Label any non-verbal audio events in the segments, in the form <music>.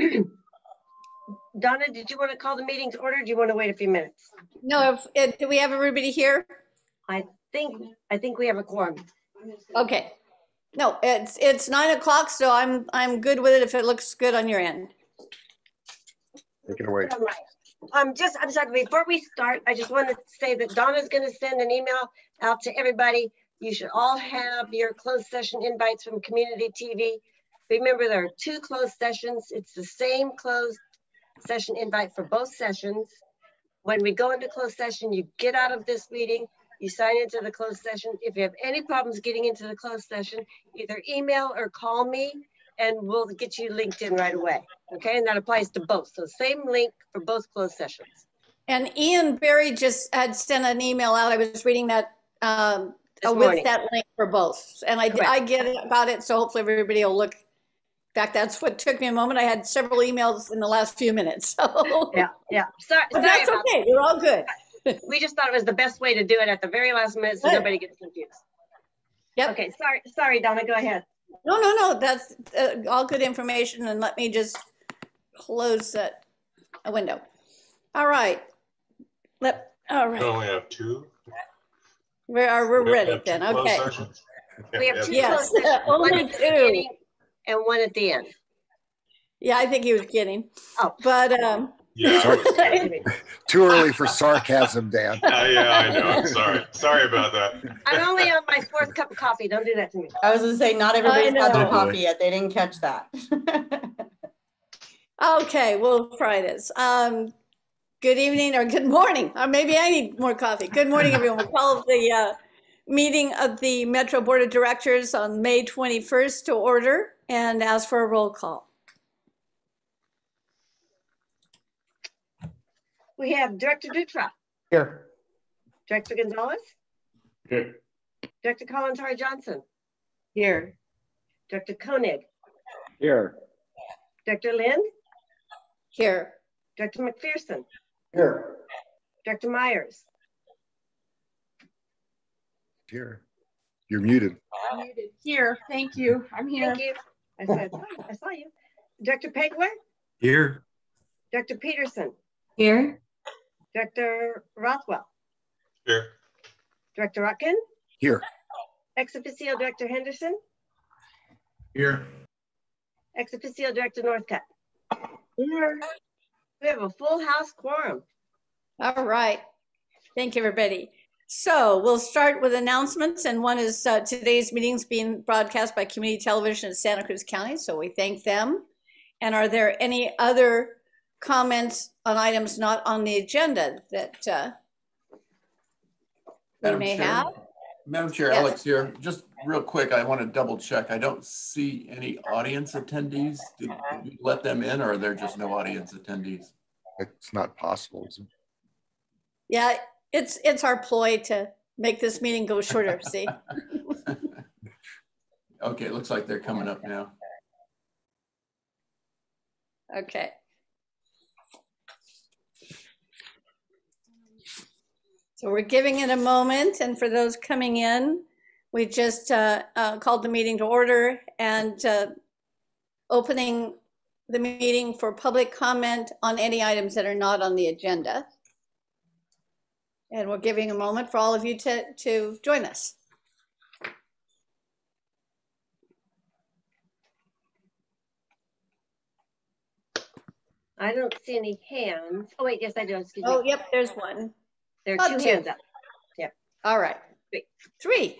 <clears throat> Donna, did you want to call the meeting to order? Do you want to wait a few minutes? No, if, if- do we have everybody here? I think, I think we have a quorum. Okay. No, it's, it's nine o'clock, so I'm, I'm good with it if it looks good on your end. Take it away. All right. Um, just, I'm sorry, before we start, I just want to say that Donna's going to send an email out to everybody. You should all have your closed session invites from Community TV. Remember, there are two closed sessions. It's the same closed session invite for both sessions. When we go into closed session, you get out of this meeting, you sign into the closed session. If you have any problems getting into the closed session, either email or call me and we'll get you linked in right away. Okay, and that applies to both. So same link for both closed sessions. And Ian Barry just had sent an email out. I was reading that, um, with that link for both. And I, Correct. I get about it, so hopefully everybody will look. In fact, that's what took me a moment. I had several emails in the last few minutes, so. Yeah, yeah. Sorry, But sorry that's about, okay, we're all good. we just thought it was the best way to do it at the very last minute so Good. nobody gets confused. Yep. Okay, sorry, sorry, Donna, go ahead. No, no, no, that's uh, all good information, and let me just close that a window. All right. Let, all We only have two. we are, we're We ready then, okay. sessions? We have two Yes, closed sessions, <laughs> one only two. Beginning And one at the end. Yeah, I think he was kidding. Oh. But, um, Yeah, I <laughs> Too early for sarcasm, Dan. <laughs> Uh, yeah, I know. I'm Sorry. Sorry about that. I'm only on my fourth cup of coffee. Don't do that to me. I was gonna say, not everybody's had their coffee yet. They didn't catch that. <laughs> Okay, we'll try this. Um, good evening or good morning, or maybe I need more coffee. Good morning, everyone. We'll call the, uh, meeting of the Metro Board of Directors on May 21st to order and ask for a roll call. We have Director Dutra, Here. Director Gonzalez, Here. Director Kalantari Johnson, Here. Director Koenig, Here. Director Lind. Here. Director McPherson, Here. Director Meyers, Here. You're muted. Muted. Here, thank you. I'm here. thank you. I said, I saw you. Dr. Pageler, Here. Dr. Peterson, Here. Dr. Rothwell, Here. Director Rotkin, Here. Ex officio Director Henderson, Here. Ex officio Director Northcutt. Here. We have a full house quorum. All right. Thank you, everybody. So we'll start with announcements, and one is uh, today's meeting's being broadcast by Community Television in Santa Cruz County, so we thank them. And are there any other comments on items not on the agenda that uh, we may Chair. have? Madam Chair, Yes. Alex here. Just real quick, I want to double check. I don't see any audience attendees. Did did we let them in or are there just no audience attendees? It's not possible. it? Yeah, it's, it's our ploy to make this meeting go shorter, <laughs> see? Okay, it looks like they're coming up now. Okay. So we're giving it a moment, and for those coming in, we just uh, uh, called the meeting to order and uh, opening the meeting for public comment on any items that are not on the agenda. And we're giving a moment for all of you to, to join us. I don't see any hands. Oh, wait, yes, I do. Excuse Oh, me. yep, there's one. There are oh, two two. hands up. All right. Three. Three.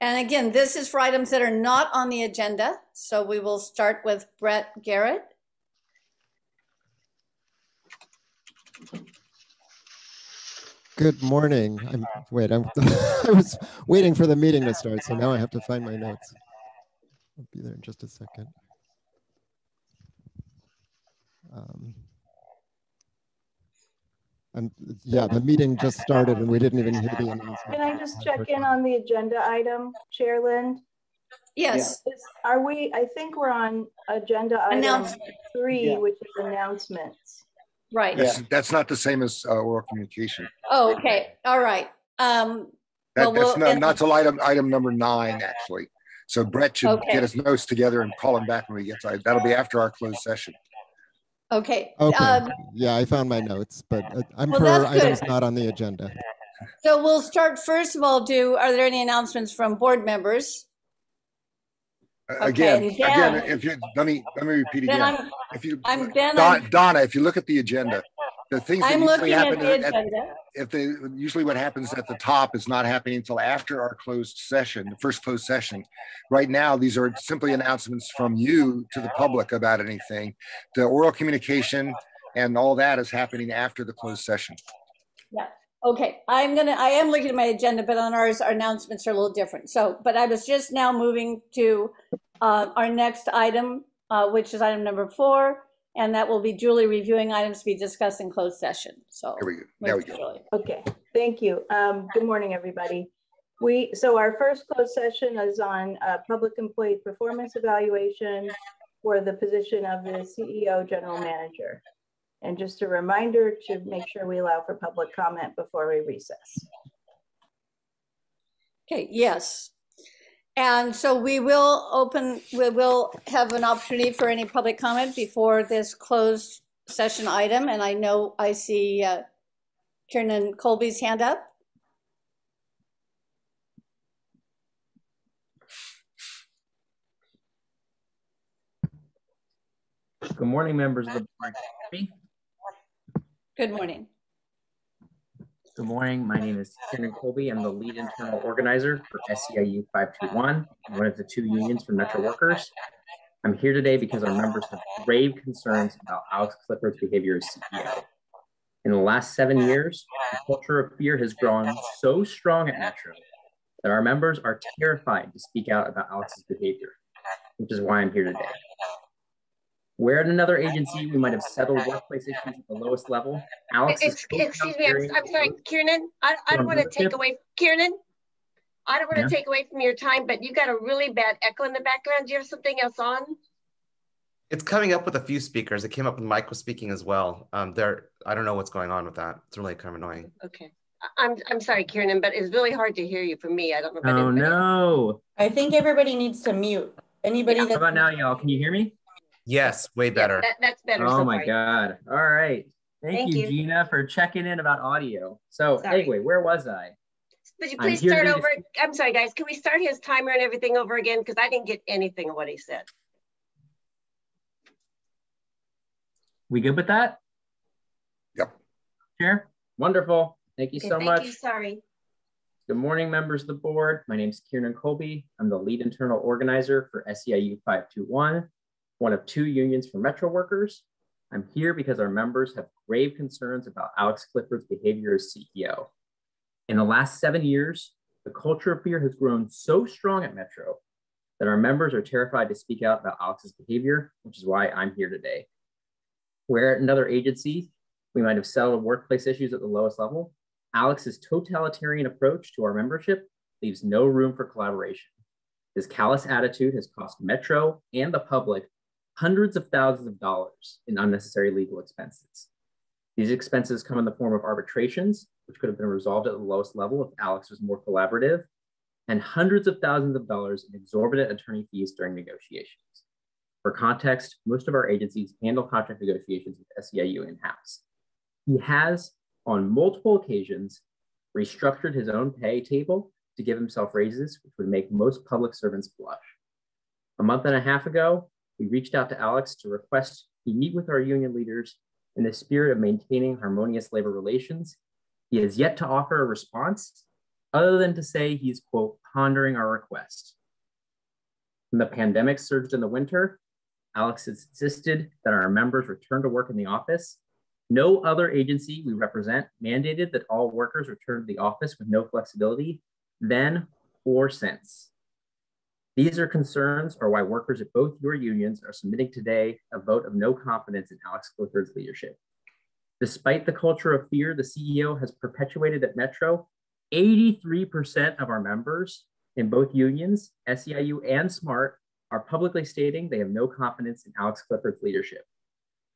And again, this is for items that are not on the agenda. So we will start with Brett Garrett. Good morning. I'm, wait, I'm, <laughs> I was waiting for the meeting to start, so now I have to find my notes. I'll be there in just a second. Um, and yeah, the meeting just started and we didn't even hear the announcement. Can I just check in on the agenda item, Chair Lind? Yes, Is- Are we, I think we're on agenda item Announcement. three, Yeah. which is announcements. Right. That's, that's not the same as uh, oral communication. Oh, okay. All right. Um, That, Well, that's we'll- not, and- not till item, item number nine, actually. So Brett should Okay. get his notes together and call him back when we get to, that'll be after our closed session. Okay. Okay, um, yeah, I found my notes, but uh, I'm Well, for that's items good. not on the agenda. So we'll start, first of all, do, are there any announcements from board members? Uh, Again, again, if you, let me, let me repeat again. I'm, If you, I'm, Don- I'm, Donna, if you look at the agenda, the things that I'm usually looking at the at- if they, usually what happens at the top is not happening until after our closed session, the first closed session. Right now, these are simply announcements from you to the public about anything. The oral communication and all that is happening after the closed session. Okay, I'm gonna, I am looking at my agenda, but on ours, our announcements are a little different. So, but I was just now moving to uh, our next item, uh, which is item number four, and that will be Julie reviewing items to be discussed in closed session. So. Here we go. There we go. Julie. Okay, thank you. Um, good morning, everybody. We, so our first closed session is on, uh, public employee performance evaluation for the position of the CEO, general manager. And just a reminder to make sure we allow for public comment before we recess. Okay, yes. And so we will open, we will have an opportunity for any public comment before this closed session item. And I know I see uh, Kieran Colby's hand up. Good morning, members of the board. Good morning. Good morning. My name is Kieran Colby. I'm the lead internal organizer for SEIU 521, one of the two unions for Metro workers. I'm here today because our members have grave concerns about Alex Clifford's behavior as CEO. In the last seven years, the culture of fear has grown so strong at Metro that our members are terrified to speak out about Alex's behavior, which is why I'm here today. Where at another agency we might have settled workplace issues at the lowest level, Alex is Excuse me, I'm, I'm sorry, Kieran, I, I don't want to take away, Kieran. I don't want Yeah. to take away from your time, but you got a really bad echo in the background. Do you have something else on? It's coming up with a few speakers. It came up when Mike was speaking as well. Um, there, I don't know what's going on with that. It's really kind of annoying. Okay. I- I'm, I'm sorry, Kieran, but it's really hard to hear you from me. I don't know. Oh no. I think everybody needs to mute. Anybody How that. about now, y'all? Can you hear me? Yes, way Yeah, better. That, that's better. Oh so my far. God. All right. Thank, Thank you, you. Gina, for checking in about audio. So Sorry. anyway, where was I? Would you please here start to- over? I'm sorry, guys. Can we start his timer and everything over again? Because I didn't get anything of what he said. We good with that? Yep. Chair? Wonderful. Thank you Okay, so thank much. you. Sorry. Good morning, members of the board. My name is Kieran Colby. I'm the lead internal organizer for SEIU 521, one of two unions for Metro workers. I'm here because our members have grave concerns about Alex Clifford's behavior as CEO. In the last seven years, the culture of fear has grown so strong at Metro that our members are terrified to speak out about Alex's behavior, which is why I'm here today. Where at another agency, we might have settled workplace issues at the lowest level, Alex's totalitarian approach to our membership leaves no room for collaboration. His callous attitude has cost Metro and the public hundreds of thousands of dollars in unnecessary legal expenses. These expenses come in the form of arbitrations, which could have been resolved at the lowest level if Alex was more collaborative, and hundreds of thousands of dollars in exorbitant attorney fees during negotiations. For context, most of our agencies handle contract negotiations with SEIU in-house. He has, on multiple occasions, restructured his own pay table to give himself raises, which would make most public servants blush. A month and a half ago, we reached out to Alex to request he meet with our union leaders in the spirit of maintaining harmonious labor relations. He has yet to offer a response other than to say he's, quote, pondering our request. When the pandemic surged in the winter, Alex insisted that our members return to work in the office. No other agency we represent mandated that all workers return to the office with no flexibility then or since. These are concerns or why workers at both your unions are submitting today a vote of no confidence in Alex Clifford's leadership. Despite the culture of fear the CEO has perpetuated at Metro, 83% of our members in both unions, SEIU and SMART, are publicly stating they have no confidence in Alex Clifford's leadership.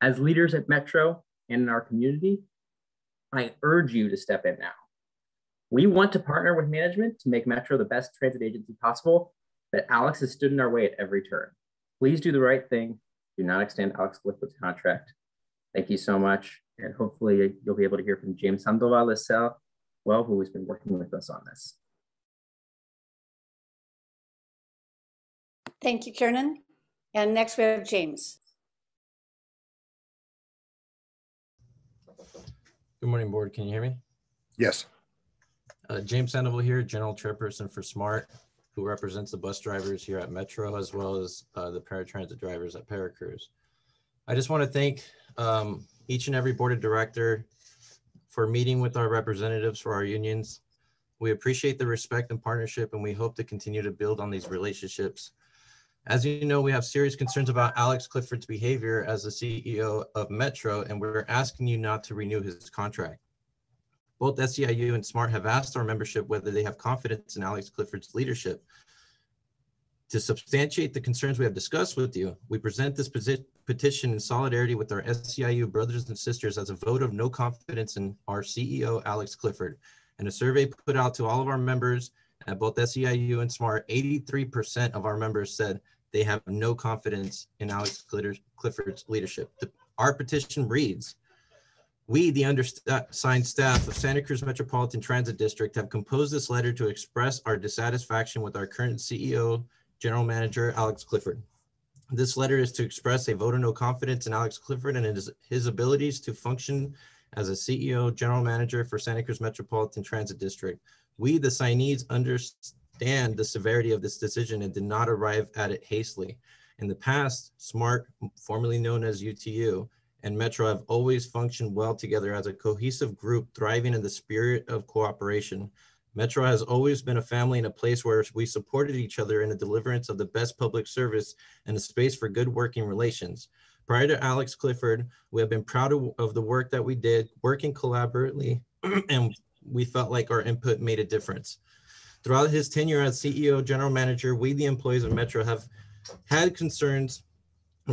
As leaders at Metro and in our community, I urge you to step in now. We want to partner with management to make Metro the best transit agency possible, that Alex has stood in our way at every turn. Please do the right thing. Do not extend Alex Clifford's contract. Thank you so much. And hopefully you'll be able to hear from James Sandoval Lecel, well, who has been working with us on this. Thank you, Kiernan. And next we have James. Good morning, board. Can you hear me? Yes. Uh, James Sandoval here, General Chairperson for SMART, who represents the bus drivers here at Metro as well as uh, the paratransit drivers at Paracruz. I just want to thank um, each and every board of director for meeting with our representatives for our unions. We appreciate the respect and partnership, and we hope to continue to build on these relationships. As you know, we have serious concerns about Alex Clifford's behavior as the CEO of Metro, and we're asking you not to renew his contract. Both SEIU and SMART have asked our membership whether they have confidence in Alex Clifford's leadership. To substantiate the concerns we have discussed with you, we present this petition in solidarity with our SEIU brothers and sisters as a vote of no confidence in our CEO, Alex Clifford. And a survey put out to all of our members at both SEIU and SMART, 83% of our members said they have no confidence in Alex Clifford's leadership. Our petition reads, we, the undersigned staff of Santa Cruz Metropolitan Transit District, have composed this letter to express our dissatisfaction with our current CEO, General Manager Alex Clifford. This letter is to express a vote of no confidence in Alex Clifford and his, his abilities to function as a CEO, General Manager for Santa Cruz Metropolitan Transit District. We, the signees, understand the severity of this decision and did not arrive at it hastily. In the past, SMART, formerly known as UTU, and Metro have always functioned well together as a cohesive group thriving in the spirit of cooperation. Metro has always been a family and a place where we supported each other in the deliverance of the best public service and a space for good working relations. Prior to Alex Clifford, we have been proud of, of the work that we did, working collaboratively, <clears throat> and we felt like our input made a difference. Throughout his tenure as CEO, general manager, we, the employees of Metro, have had concerns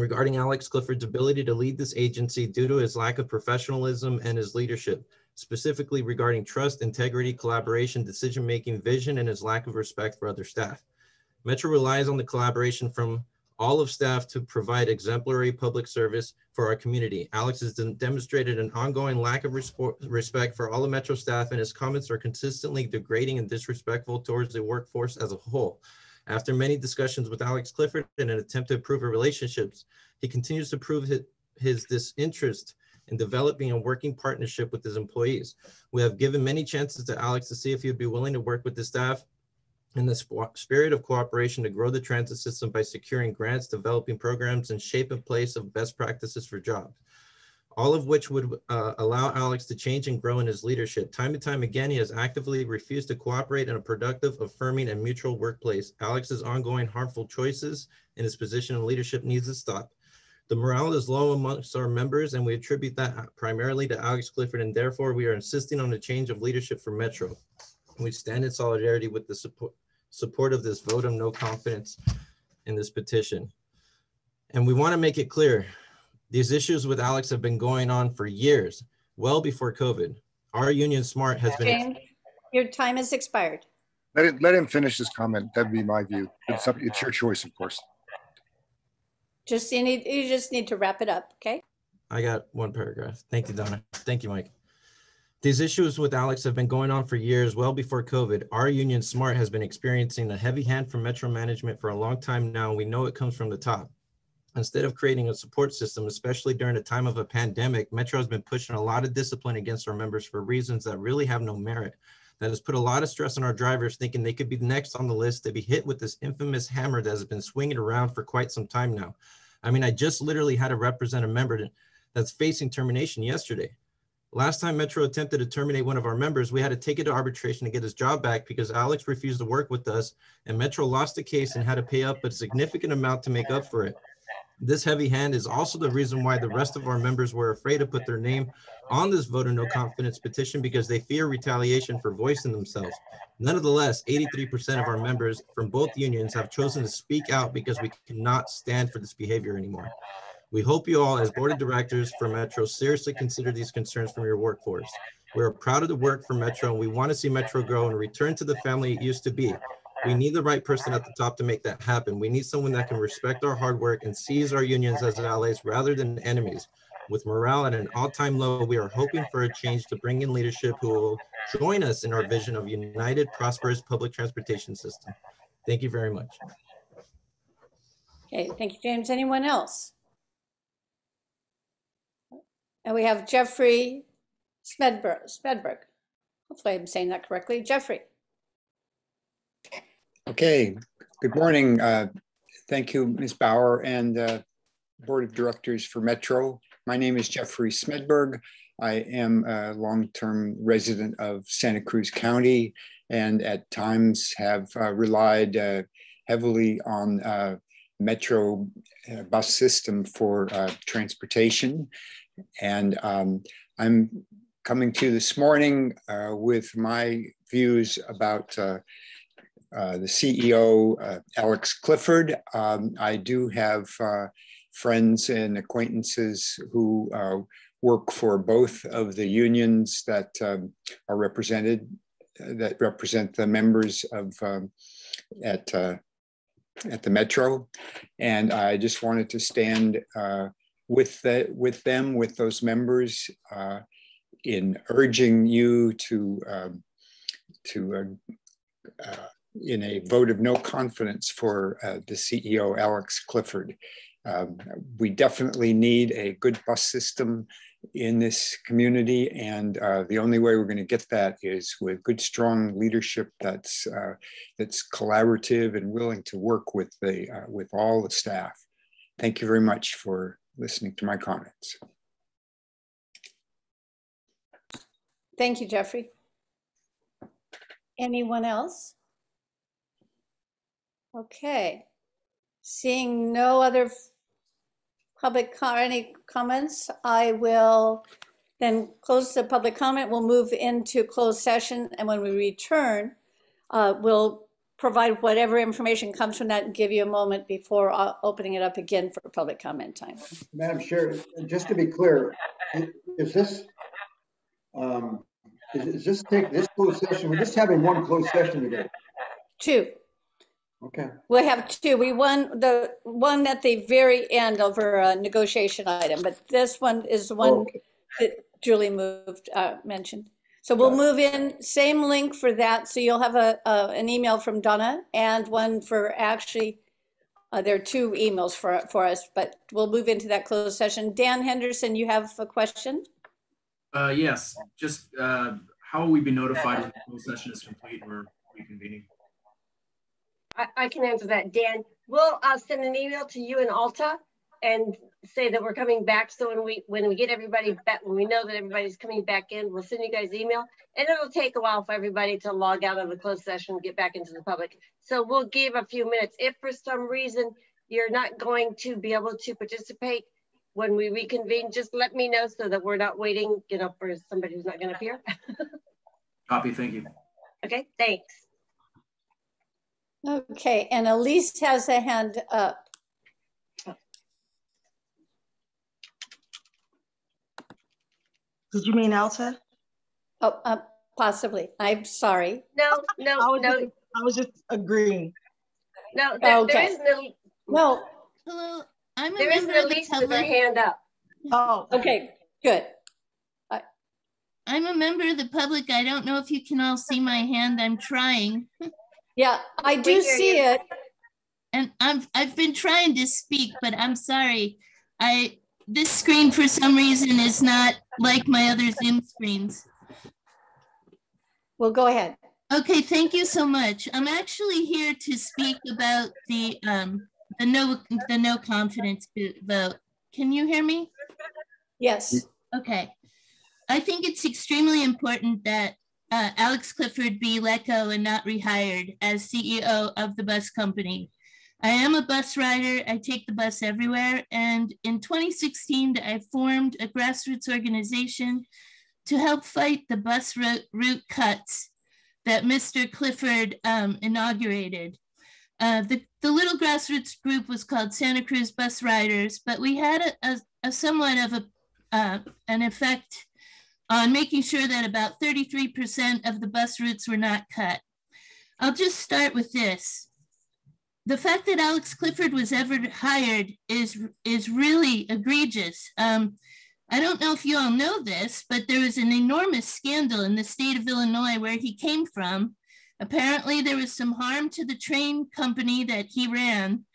regarding Alex Clifford's ability to lead this agency due to his lack of professionalism and his leadership, specifically regarding trust, integrity, collaboration, decision-making, vision, and his lack of respect for other staff. Metro relies on the collaboration from all of staff to provide exemplary public service for our community. Alex has demonstrated an ongoing lack of respect for all the Metro staff and his comments are consistently degrading and disrespectful towards the workforce as a whole. After many discussions with Alex Clifford in an attempt to improve our relationships, he continues to prove his, his disinterest in developing a working partnership with his employees. We have given many chances to Alex to see if he would be willing to work with the staff in the spirit of cooperation to grow the transit system by securing grants, developing programs, and shape in place of best practices for jobs all of which would uh, allow Alex to change and grow in his leadership. Time and time again, he has actively refused to cooperate in a productive, affirming, and mutual workplace. Alex's ongoing harmful choices in his position in leadership needs to stop. The morale is low amongst our members, and we attribute that primarily to Alex Clifford, and therefore we are insisting on a change of leadership for Metro. We stand in solidarity with the support, support of this vote of no confidence in this petition. And we want to make it clear, these issues with Alex have been going on for years, well before COVID. Our union smart has been. James, your time has expired. Let it, let him finish his comment. That'd be my view. It's up, it's your choice, of course. Just you need you just need to wrap it up, okay? I got one paragraph. Thank you, Donna. Thank you, Mike. These issues with Alex have been going on for years, well before COVID. Our union SMART has been experiencing a heavy hand from Metro management for a long time now. We know it comes from the top. Instead of creating a support system, especially during a time of a pandemic, Metro has been pushing a lot of discipline against our members for reasons that really have no merit. That has put a lot of stress on our drivers, thinking they could be next on the list to be hit with this infamous hammer that has been swinging around for quite some time now. I mean, I just literally had to represent a member that's facing termination yesterday. Last time Metro attempted to terminate one of our members, we had to take it to arbitration to get his job back because Alex refused to work with us, and Metro lost the case and had to pay up a significant amount to make up for it. This heavy hand is also the reason why the rest of our members were afraid to put their name on this vote of no confidence petition because they fear retaliation for voicing themselves. Nonetheless, 83% of our members from both unions have chosen to speak out because we cannot stand for this behavior anymore. We hope you all, as board of directors for Metro, seriously consider these concerns from your workforce. We are proud of the work for Metro and we want to see Metro grow and return to the family it used to be. We need the right person at the top to make that happen. We need someone that can respect our hard work and sees our unions as allies rather than enemies. With morale at an all-time low, we are hoping for a change to bring in leadership who will join us in our vision of a united, prosperous public transportation system. Thank you very much. Okay, thank you, James. Anyone else? And we have Jeffrey Smedberg. Smedberg. Hopefully I'm saying that correctly. Jeffrey. Okay, good morning. Uh, Thank you, Ms. Bauer and uh, Board of Directors for Metro. My name is Jeffrey Smedberg. I am a long-term resident of Santa Cruz County and at times have uh, relied uh, heavily on uh, Metro uh, bus system for transportation. And um, I'm coming to you this morning with my views about uh, uh, the CEO, uh, Alex Clifford. Um, I do have uh, friends and acquaintances who uh, work for both of the unions that um, are represented, that represent the members of um, at at the Metro, and I just wanted to stand with the, with them, with those members, in urging you to um, to uh, uh, in a vote of no confidence for uh, the CEO, Alex Clifford. Um, we definitely need a good bus system in this community, and uh, the only way we're going to get that is with good, strong leadership that's uh, that's collaborative and willing to work with the uh, with all the staff. Thank you very much for listening to my comments. Thank you, Jeffrey. Anyone else? Okay. Seeing no other public, co- any comments, I will then close the public comment. We'll move into closed session, and when we return, uh, we'll provide whatever information comes from that and give you a moment before uh, opening it up again for public comment time. Madam Chair, just to be clear, is this, um, is, is this take, this closed session, we're just having one closed session today? Two. Okay, We have two. We won the one at the very end over a negotiation item, but this one is the one Okay. that Julie moved, uh, mentioned. So we'll Got move in, same link for that. So you'll have a, uh, an email from Donna and one for actually, uh, there are two emails for, for us, but we'll move into that closed session. Dan Henderson, you have a question? Uh, yes, just, uh, how will we be notified when the closed session is complete and we're reconvening? I, I can answer that. Dan, we'll uh, send an email to you and Alta and say that we're coming back. So when we when we get everybody back, when we know that everybody's coming back in, we'll send you guys email. And it'll take a while for everybody to log out of the closed session, and get back into the public. So we'll give a few minutes. If for some reason you're not going to be able to participate when we reconvene, just let me know so that we're not waiting, you know, for somebody who's not going to appear. Copy, thank you. okay, thanks. Okay, and Elise has a hand up. Did you mean Alta? Oh, uh, possibly. I'm sorry. No, no, I was no, just, I was just agreeing. no. There, Okay. there is no. No, Hello, I'm a There is member no of the Lisa with her hand up. Oh, okay, good. I'm a member of the public. I don't know if you can all see my hand. I'm trying. <laughs> Yeah, I do see you. it. And I've I've been trying to speak, but I'm sorry. I this screen for some reason is not like my other Zoom screens. Well, go ahead. Okay, thank you so much. I'm actually here to speak about the um the no the no confidence vote. Can you hear me? Yes. Okay. I think it's extremely important that uh, Alex Clifford be let go and not rehired as CEO of the bus company. I am a bus rider. I take the bus everywhere. And in 2016, I formed a grassroots organization to help fight the bus route, cuts that Mr. Clifford um, inaugurated. Uh, the, the little grassroots group was called Santa Cruz Bus Riders, but we had a, a, a somewhat of a, uh, an effect on making sure that about 33% of the bus routes were not cut. I'll just start with this. The fact that Alex Clifford was ever hired is is really egregious. Um, I don't know if you all know this, but there was an enormous scandal in the state of Illinois where he came from. Apparently, there was some harm to the train company that he ran.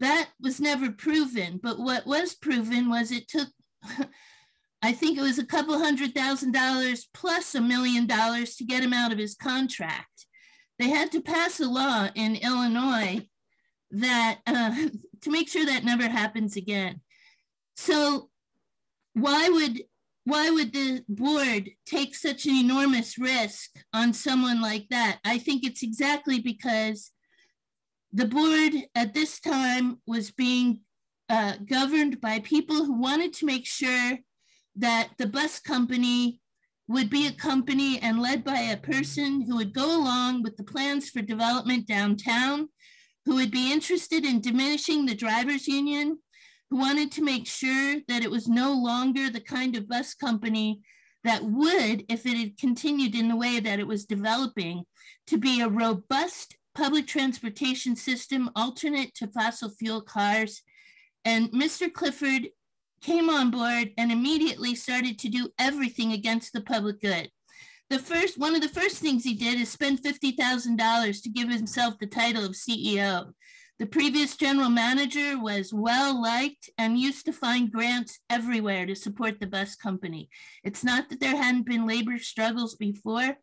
That was never proven, but what was proven was it took, <laughs> I think it was a couple hundred thousand dollars plus a million dollars to get him out of his contract. They had to pass a law in Illinois that uh, <laughs> to make sure that never happens again. So why would why would the board take such an enormous risk on someone like that? I think it's exactly because the board at this time was being uh, governed by people who wanted to make sure that the bus company would be a company and led by a person who would go along with the plans for development downtown, who would be interested in diminishing the drivers union, who wanted to make sure that it was no longer the kind of bus company that would, if it had continued in the way that it was developing, to be a robust public transportation system alternate to fossil fuel cars. And Mr. Clifford came on board and immediately started to do everything against the public good. The first, one of the first things he did is spend $50,000 to give himself the title of CEO. The previous general manager was well liked and used to find grants everywhere to support the bus company. It's not that there hadn't been labor struggles before.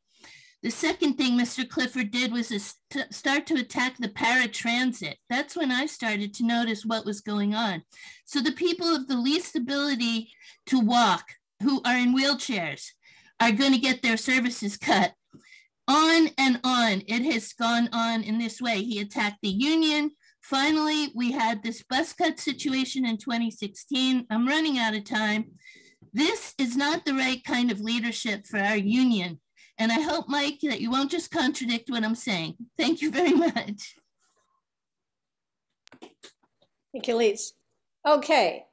The second thing Mr. Clifford did was to st start to attack the paratransit. That's when I started to notice what was going on. So the people of the least ability to walk, who are in wheelchairs, are going to get their services cut. On and on, it has gone on in this way. He attacked the union, Finally, we had this bus cut situation in 2016. I'm running out of time. This is not the right kind of leadership for our union. And I hope, Mike, that you won't just contradict what I'm saying. Thank you very <laughs> much. Thank you, Lise. Okay.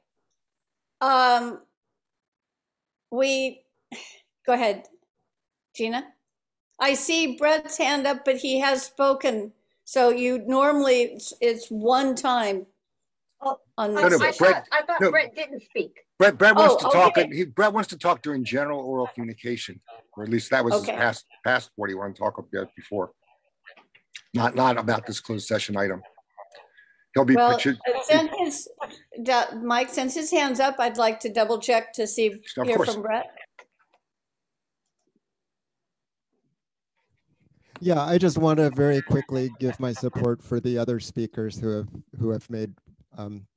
Um, we, go ahead, Gina. I see Brett's hand up, but he has spoken so you normally, it's, it's one time Oh, on I, No, no, this. I Brett- thought, I thought no. Brett didn't speak. Brett, Brett wants Oh, to talk, okay. he, Brett wants to talk during general oral communication, or at least that was his past, past what he wanted to talk about before. Not, not about this closed session item. He'll be, Well, should- since his, Mike, since his hand's up, I'd like to double check to see, Of hear course. from Brett. Yeah, I just want to very quickly give my support for the other speakers who have who have made um,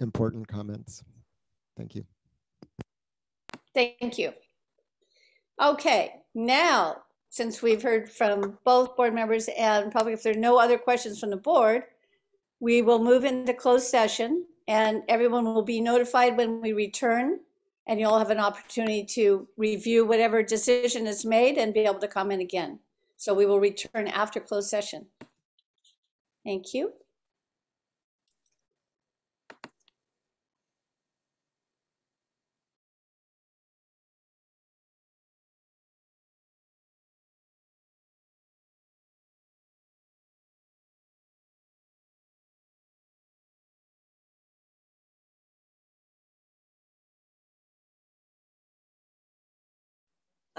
important comments. Thank you. Thank you. Okay, now, since we've heard from both board members and probably if there are no other questions from the board, we will move into closed session and everyone will be notified when we return. And you'll have an opportunity to review whatever decision is made and be able to comment again. So we will return after closed session. Thank you.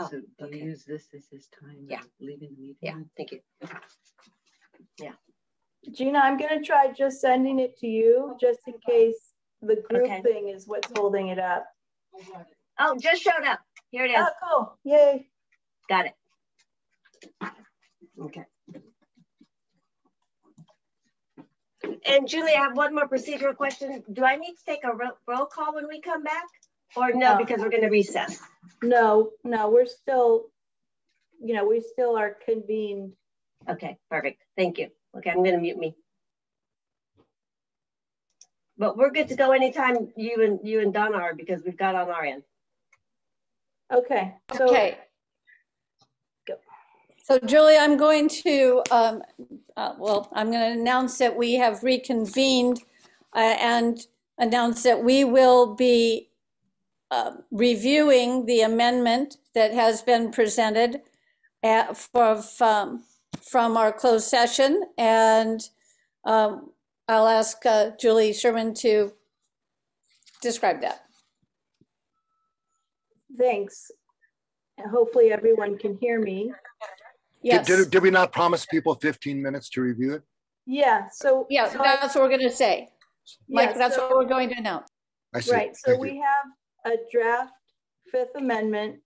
Oh, So do okay. you use this as his time? Yeah. Leaving the meeting? Yeah, thank you. Yeah. Gina, I'm gonna try just sending it to you, just in case the group Okay. thing is what's holding it up. Oh, just showed up. Here it is. Oh, cool, yay. Got it. Okay. And Julie, I have one more procedural question. Do I need to take a ro- roll call when we come back? Or no, No. because we're gonna recess? No, no, we're still, you know, we still are convened. Okay, perfect. Thank you. Okay, I'm gonna mute me. But we're good to go anytime you and you and Donna are because we've got on our end. Okay, so. Okay. So Julie, I'm going to, um, uh, well, I'm going to announce that we have reconvened uh, and announce that we will be uh, reviewing the amendment that has been presented at, for, um, from our closed session. And um, I'll ask uh, Julie Sherman to describe that. Thanks. Hopefully everyone can hear me. Yes. Did, did, did we not promise people 15 minutes to review it? Yeah, so. Yeah, so I- that's what we're going to say. Mike, Yeah, that's so- what we're going to announce. I see. Right, so Thank we you. have a draft Fifth Amendment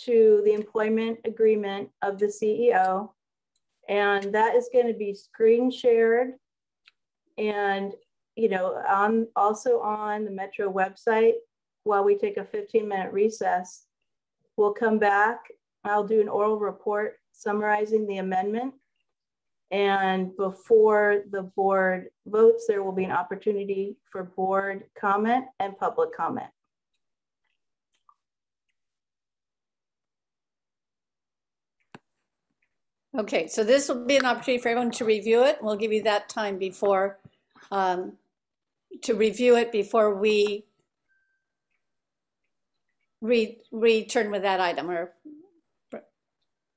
to the employment agreement of the CEO. And that is going to be screen shared and, you know, on, also on the Metro website while we take a 15-minute recess. We'll come back, I'll do an oral report summarizing the amendment. And before the board votes, there will be an opportunity for board comment and public comment. Okay, so this will be an opportunity for everyone to review it. We'll give you that time before, um, to review it before we re, return with that item or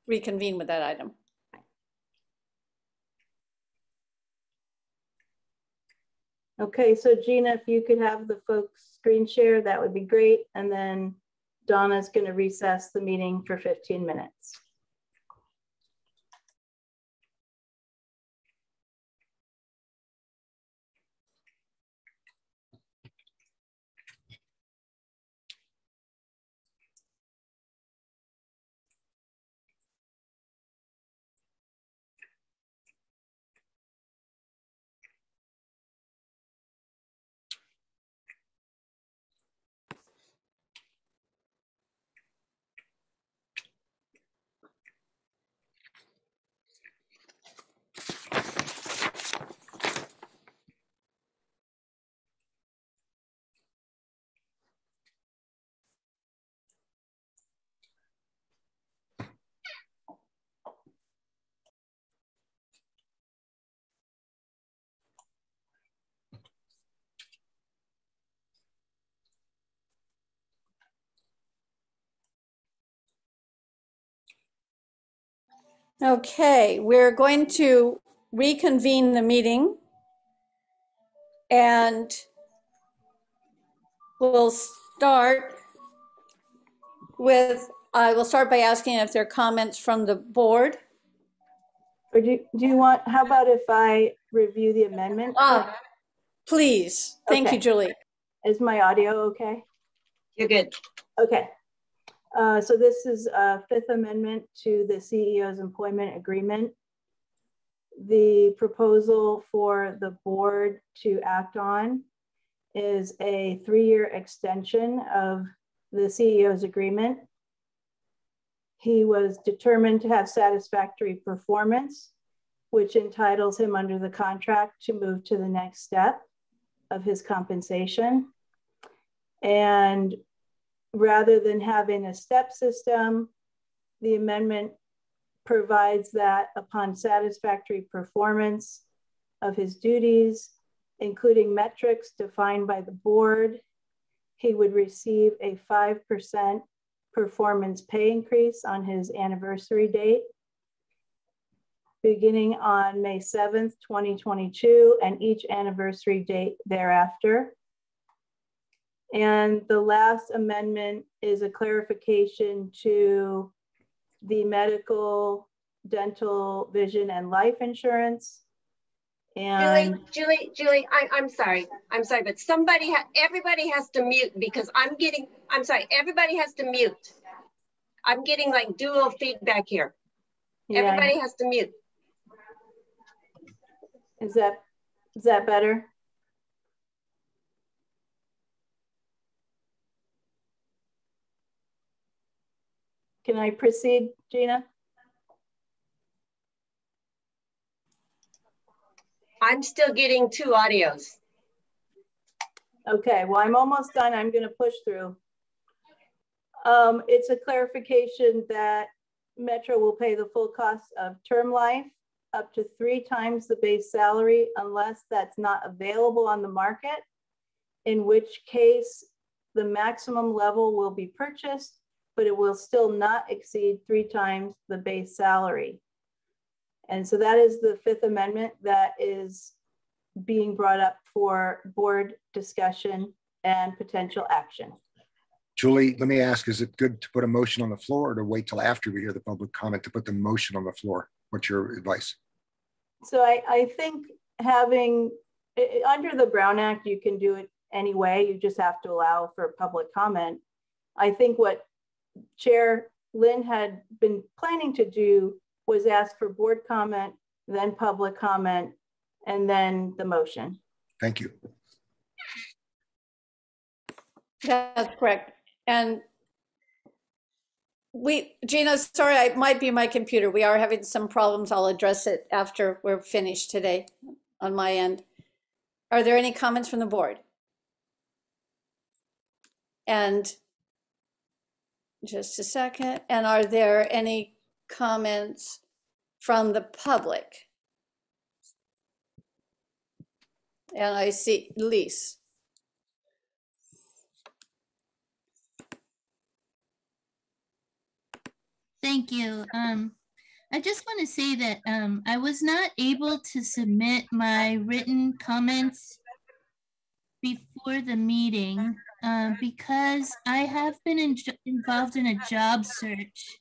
reconvene with that item. Okay, so Gina, if you could have the folks screen share, that would be great. And then Donna's going to recess the meeting for 15 minutes. Okay, we're going to reconvene the meeting. And we'll start with, I will start by asking if there are comments from the board. Or do, do you want, how about if I review the amendment? Ah, please. Thank you, Julie. Is my audio okay? You're good. Okay. Uh, So this is a Fifth Amendment to the CEO's employment agreement. The proposal for the board to act on is a three-year extension of the CEO's agreement. He was determined to have satisfactory performance, which entitles him under the contract to move to the next step of his compensation. And rather than having a step system, the amendment provides that upon satisfactory performance of his duties, including metrics defined by the board, he would receive a 5% performance pay increase on his anniversary date beginning on May 7th, 2022, and each anniversary date thereafter. And the last amendment is a clarification to the medical, dental, vision, and life insurance. And Julie, Julie, Julie, I, I'm sorry. I'm sorry, but somebody, ha- everybody has to mute because I'm getting, I'm sorry, everybody has to mute. I'm getting like dual feedback here. Yeah. Everybody has to mute. is that, is that better? Can I proceed, Gina? I'm still getting two audios. Okay, well, I'm almost done. I'm going to push through. Um, it's a clarification that Metro will pay the full cost of term life up to three times the base salary unless that's not available on the market, in which case the maximum level will be purchased, but it will still not exceed three times the base salary. And so that is the Fifth Amendment that is being brought up for board discussion and potential action. Julie, let me ask, is it good to put a motion on the floor or to wait till after we hear the public comment to put the motion on the floor? What's your advice? So I, I think having, under the Brown Act, you can do it anyway. You just have to allow for public comment. I think what Chair Lind had been planning to do was ask for board comment, then public comment, and then the motion. Thank you. That's correct. And we, Gina, sorry, it might be my computer. We are having some problems. I'll address it after we're finished today on my end. Are there any comments from the board? And just a second. And are there any comments from the public? And I see Lise. Thank you. Um, I just want to say that um, I was not able to submit my written comments before the meeting uh, because I have been in, involved in a job search.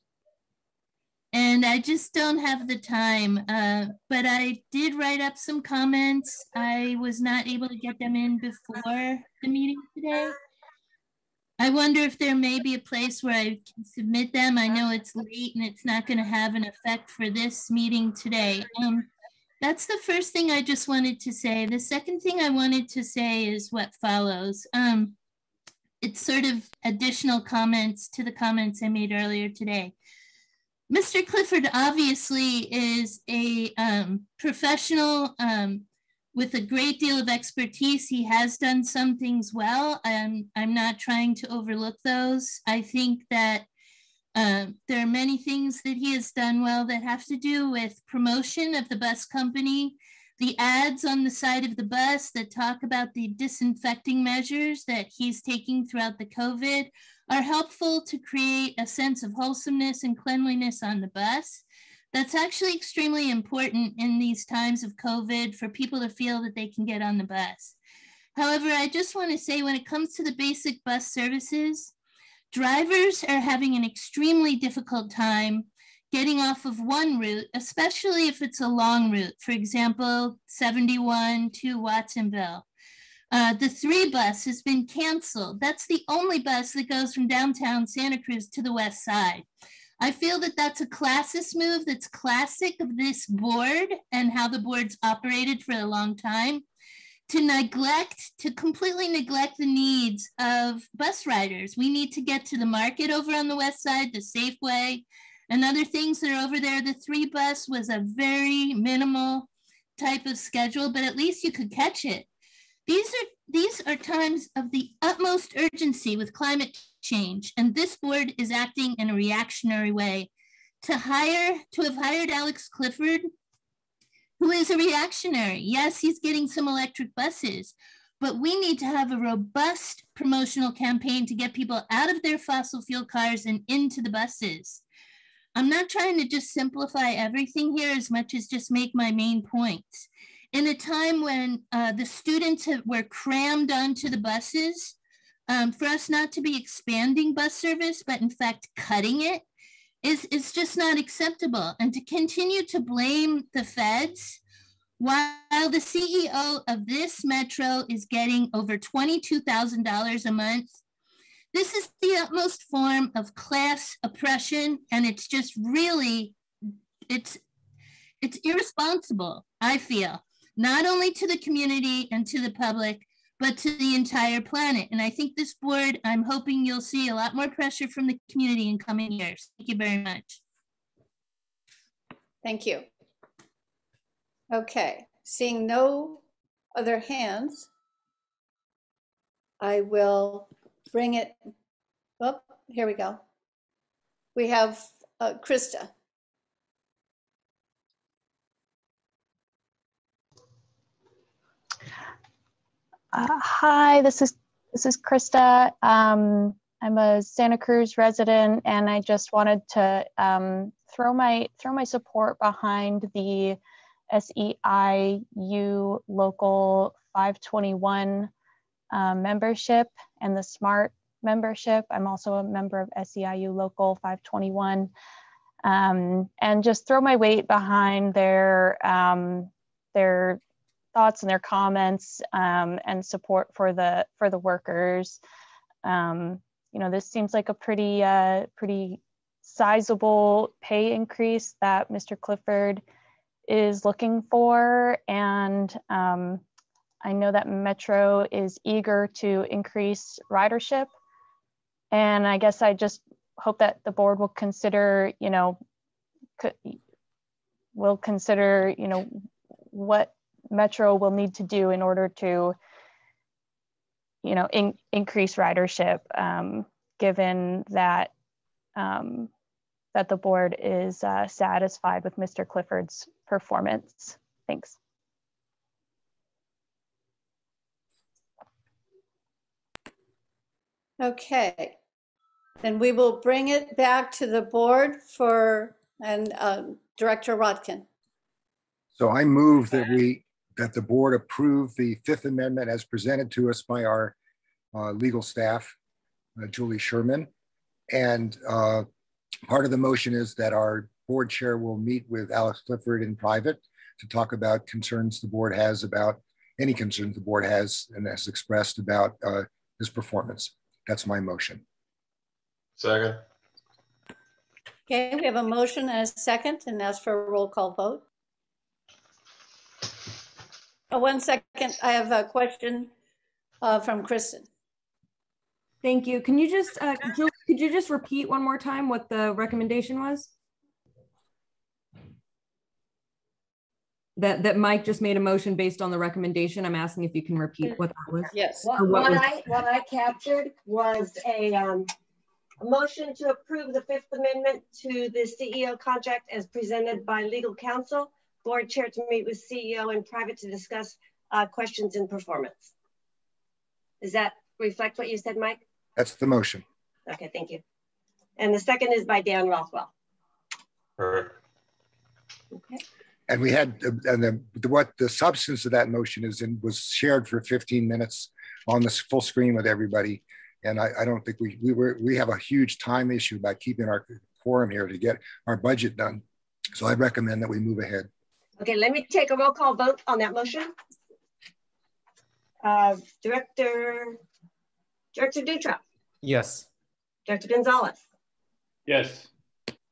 And I just don't have the time. Uh, but I did write up some comments. I was not able to get them in before the meeting today. I wonder if there may be a place where I can submit them. I know it's late and it's not going to have an effect for this meeting today. Um, that's the first thing I just wanted to say. The second thing I wanted to say is what follows. Um, it's sort of additional comments to the comments I made earlier today. Mr. Clifford obviously is a um, professional um, with a great deal of expertise. He has done some things well. and I'm not trying to overlook those. I think that um, there are many things that he has done well that have to do with promotion of the bus company, the ads on the side of the bus that talk about the disinfecting measures that he's taking throughout the COVID are helpful to create a sense of wholesomeness and cleanliness on the bus. That's actually extremely important in these times of COVID for people to feel that they can get on the bus. However, I just want to say when it comes to the basic bus services, drivers are having an extremely difficult time getting off of one route, especially if it's a long route. For example, 71 to Watsonville. Uh, the three bus has been canceled. That's the only bus that goes from downtown Santa Cruz to the west side. I feel that that's a classist move that's classic of this board and how the board's operated for a long time to neglect, to completely neglect the needs of bus riders. We need to get to the market over on the west side, the Safeway, and other things that are over there. The three bus was a very minimal type of schedule, but at least you could catch it. These are these are times of the utmost urgency with climate change, and this board is acting in a reactionary way. To hire, to have hired Alex Clifford, who is a reactionary. Yes, he's getting some electric buses, but we need to have a robust promotional campaign to get people out of their fossil fuel cars and into the buses. I'm not trying to just simplify everything here as much as just make my main points. In a time when uh, the students have, were crammed onto the buses, um, for us not to be expanding bus service, but in fact cutting it, is, is just not acceptable. And to continue to blame the feds while the CEO of this metro is getting over $22,000 a month, this is the utmost form of class oppression. And it's just really, it's, it's irresponsible, I feel, not only to the community and to the public, but to the entire planet. And I think this board, I'm hoping you'll see a lot more pressure from the community in coming years. Thank you very much. Thank you. Okay, seeing no other hands, I will bring it up. Here we go. We have uh, Krista. Uh, hi, this is this is Krista. Um, I'm a Santa Cruz resident, and I just wanted to um, throw my throw my support behind the SEIU local 521 uh, membership and the SMART membership. I'm also a member of SEIU local 521 um, and just throw my weight behind their um, their thoughts and their comments um, and support for the for the workers. Um, you know, this seems like a pretty uh, pretty sizable pay increase that Mr. Clifford is looking for, and um, I know that Metro is eager to increase ridership. And I guess I just hope that the board will consider, you know, will consider, you know, what Metro will need to do in order to, you know, in, increase ridership, um, given that um, that the board is uh, satisfied with Mr. Clifford's performance. Thanks. Okay, then we will bring it back to the board for, and um, Director Rotkin. So I move that we, that the board approve the Fifth Amendment as presented to us by our uh, legal staff, uh, Julie Sherman. And uh, part of the motion is that our board chair will meet with Alex Clifford in private to talk about concerns the board has about, any concerns the board has and has expressed about uh, his performance. That's my motion. Second. Okay, we have a motion and a second, and that's for a roll call vote. Oh, one second, I have a question uh, from Kristen. Thank you. Can you just, uh, Julie, could you just repeat one more time what the recommendation was? That, that Mike just made a motion based on the recommendation. I'm asking if you can repeat what that was. Yes. What, what what was- I, what I captured was a, um, a motion to approve the Fifth Amendment to the CEO contract as presented by legal counsel. Board chair to meet with CEO in private to discuss, uh, questions in performance. Does that reflect what you said, Mike? That's the motion. Okay, thank you. And the second is by Dan Rothwell. Perfect. Okay. And we had, uh, and the, the- what the substance of that motion is and was shared for 15 minutes on this full screen with everybody. And I, I don't think we, we were, we have a huge time issue about keeping our quorum here to get our budget done. So I recommend that we move ahead. Okay, let me take a roll call vote on that motion. Uh, Director, Director Dutra, Yes. Director Gonzalez, Yes.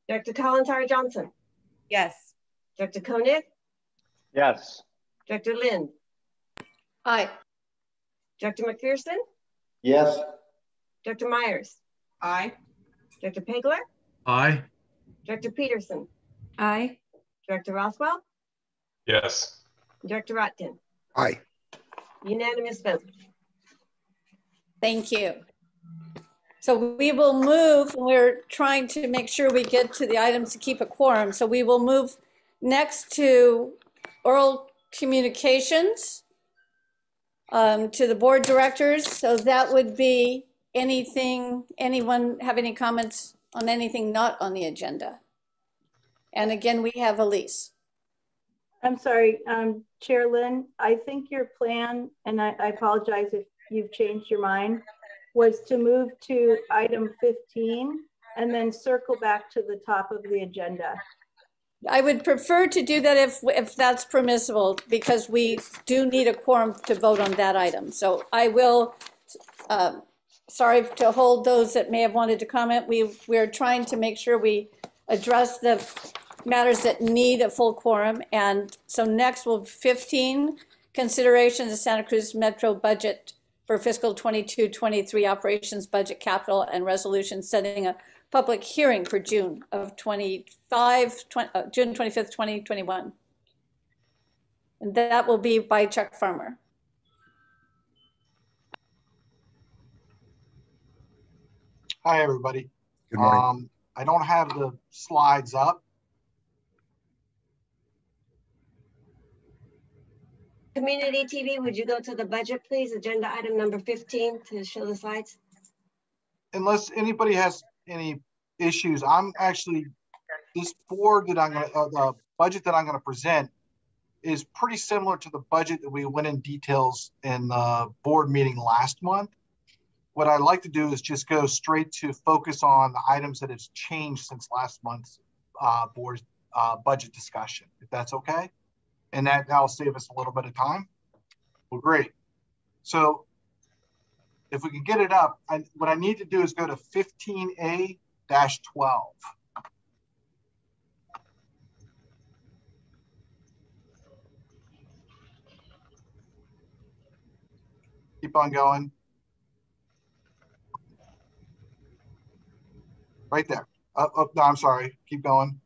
Director Kalantari Johnson, Yes. Director Koenig, Yes. Director Lind? Aye. Director McPherson, Yes. Director Meyers, Aye. Director Pageler, Aye. Director Peterson, Aye. Director Rothwell, Yes. Director Rotkin. Aye. Unanimous vote. Thank you. So we will move, we're trying to make sure we get to the items to keep a quorum. So we will move next to oral communications um, to the board directors. So that would be anything, anyone have any comments on anything not on the agenda? And again, we have Elise. I'm sorry, um, Chair Lind, I think your plan, and I, I apologize if you've changed your mind, was to move to item 15 and then circle back to the top of the agenda. I would prefer to do that if, if that's permissible, because we do need a quorum to vote on that item. So I will, um, sorry to hold those that may have wanted to comment. We, we're trying to make sure we address the matters that need a full quorum. And so next will 15, consideration of the Santa Cruz Metro budget for fiscal 22, 23 operations, budget, capital, and resolution setting a public hearing for June of 25, 20, uh, June 25th, 2021. And that will be by Chuck Farmer. Hi, everybody. Good morning. Um, I don't have the slides up. Community TV, would you go to the budget, please? Agenda item number 15 to show the slides. Unless anybody has any issues, I'm actually this board that I'm gonna, uh, the budget that I'm gonna present is pretty similar to the budget that we went in details in the board meeting last month. What I'd like to do is just go straight to focus on the items that has changed since last month's uh, board uh, budget discussion, if that's okay. And that that'll save us a little bit of time. Well, great. So if we can get it up, I, what I need to do is go to 15A 12. Keep on going. Right there. Up, up, no, I'm sorry. Keep going.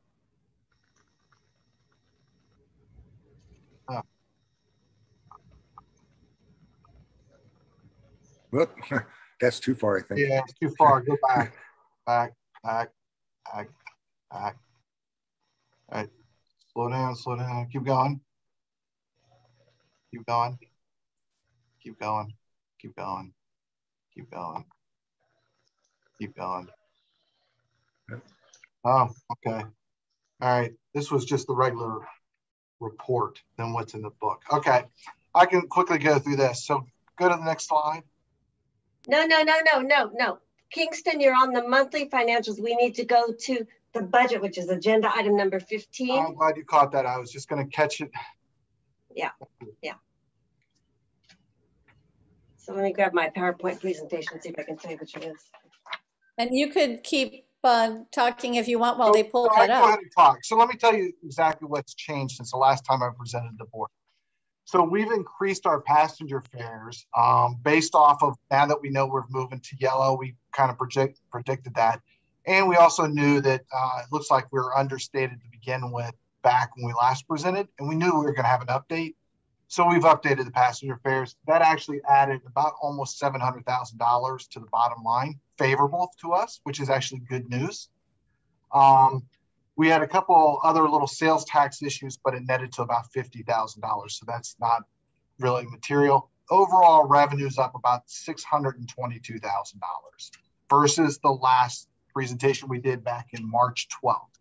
Whoop, <laughs> that's too far, I think. Yeah, it's too far. Go back, <laughs> back, back, back, back. All right. Slow down, slow down. Keep going. Keep going. Keep going. Keep going. Keep going. Keep going. Oh, okay. All right. This was just the regular report than what's in the book. Okay. I can quickly go through this. So go to the next slide. No, no, no, no, no, no. Kingston, you're on the monthly financials. We need to go to the budget, which is agenda item number 15. I'm glad you caught that. I was just going to catch it. Yeah, yeah. So let me grab my PowerPoint presentation, see if I can tell you which it is. And you could keep uh, talking if you want while they pull So I that go up. ahead and talk. So let me tell you exactly what's changed since the last time I presented the board. So we've increased our passenger fares um, based off of now that we know we're moving to yellow. We kind of project predicted that, and we also knew that uh, it looks like we were understated to begin with back when we last presented, and we knew we were going to have an update. So we've updated the passenger fares. That actually added about almost seven hundred thousand dollars to the bottom line, favorable to us, which is actually good news. Um, we had a couple other little sales tax issues, but it netted to about fifty thousand dollars. So that's not really material. Overall revenue is up about six hundred and twenty-two thousand dollars versus the last presentation we did back in March twelfth.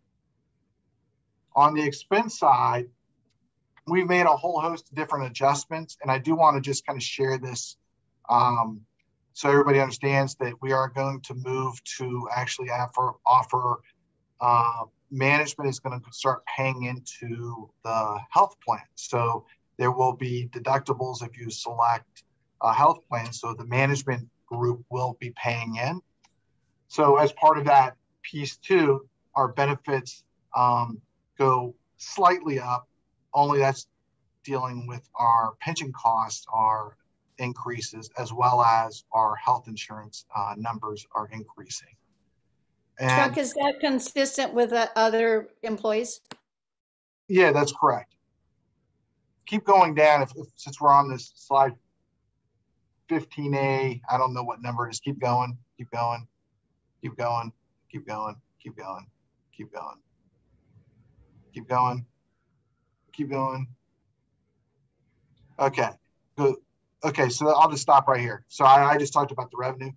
On the expense side, we've made a whole host of different adjustments, and I do want to just kind of share this um, so everybody understands that we are going to move to actually offer offer uh, management is going to start paying into the health plan. So there will be deductibles if you select a health plan. So the management group will be paying in. So as part of that piece two, our benefits um, go slightly up. Only that's dealing with our pension costs are increases as well as our health insurance uh, numbers are increasing. Chuck, is that consistent with uh, other employees? Yeah, that's correct. Keep going down. If, if since we're on this slide 15A, I don't know what number it is. Keep going, keep going, keep going, keep going, keep going, keep going, keep going, keep going. Okay, good. Okay, so I'll just stop right here. So I, I just talked about the revenue.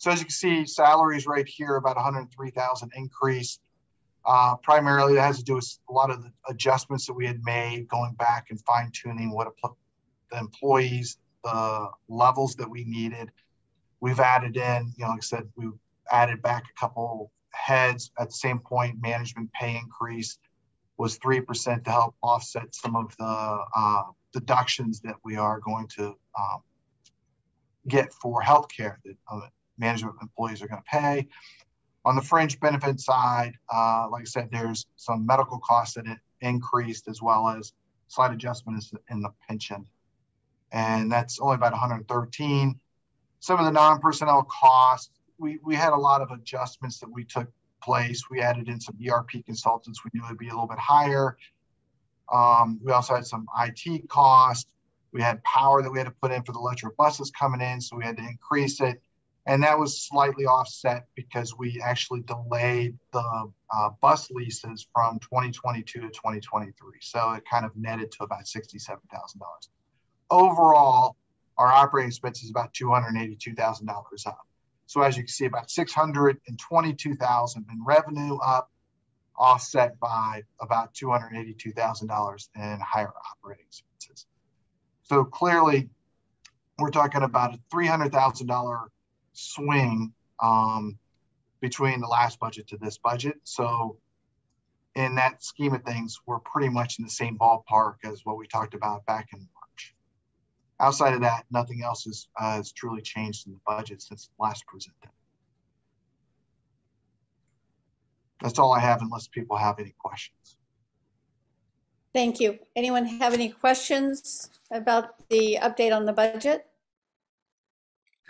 So as you can see, salaries right here, about 103,000 increase. Uh, primarily, that has to do with a lot of the adjustments that we had made, going back and fine tuning what the employees, the levels that we needed. We've added in, you know, like I said, we've added back a couple heads. At the same point, management pay increase was 3% to help offset some of the uh, deductions that we are going to um, get for healthcare that uh, management employees are going to pay. On the fringe benefit side, uh, like I said, there's some medical costs that increased as well as slight adjustments in the pension. And that's only about 113. Some of the non-personnel costs, we, we had a lot of adjustments that we took place. We added in some ERP consultants. We knew it'd be a little bit higher. Um, we also had some IT costs. We had power that we had to put in for the electric buses coming in, so we had to increase it. And that was slightly offset because we actually delayed the uh, bus leases from 2022 to 2023. So it kind of netted to about $67,000. Overall, our operating expenses is about $282,000 up. So as you can see, about 622,000 in revenue up, offset by about $282,000 in higher operating expenses. So clearly, we're talking about a $300,000 swing um, between the last budget to this budget. So in that scheme of things, we're pretty much in the same ballpark as what we talked about back in March. Outside of that, nothing else has, uh, has truly changed in the budget since last presented. That's all I have unless people have any questions. Thank you. Anyone have any questions about the update on the budget?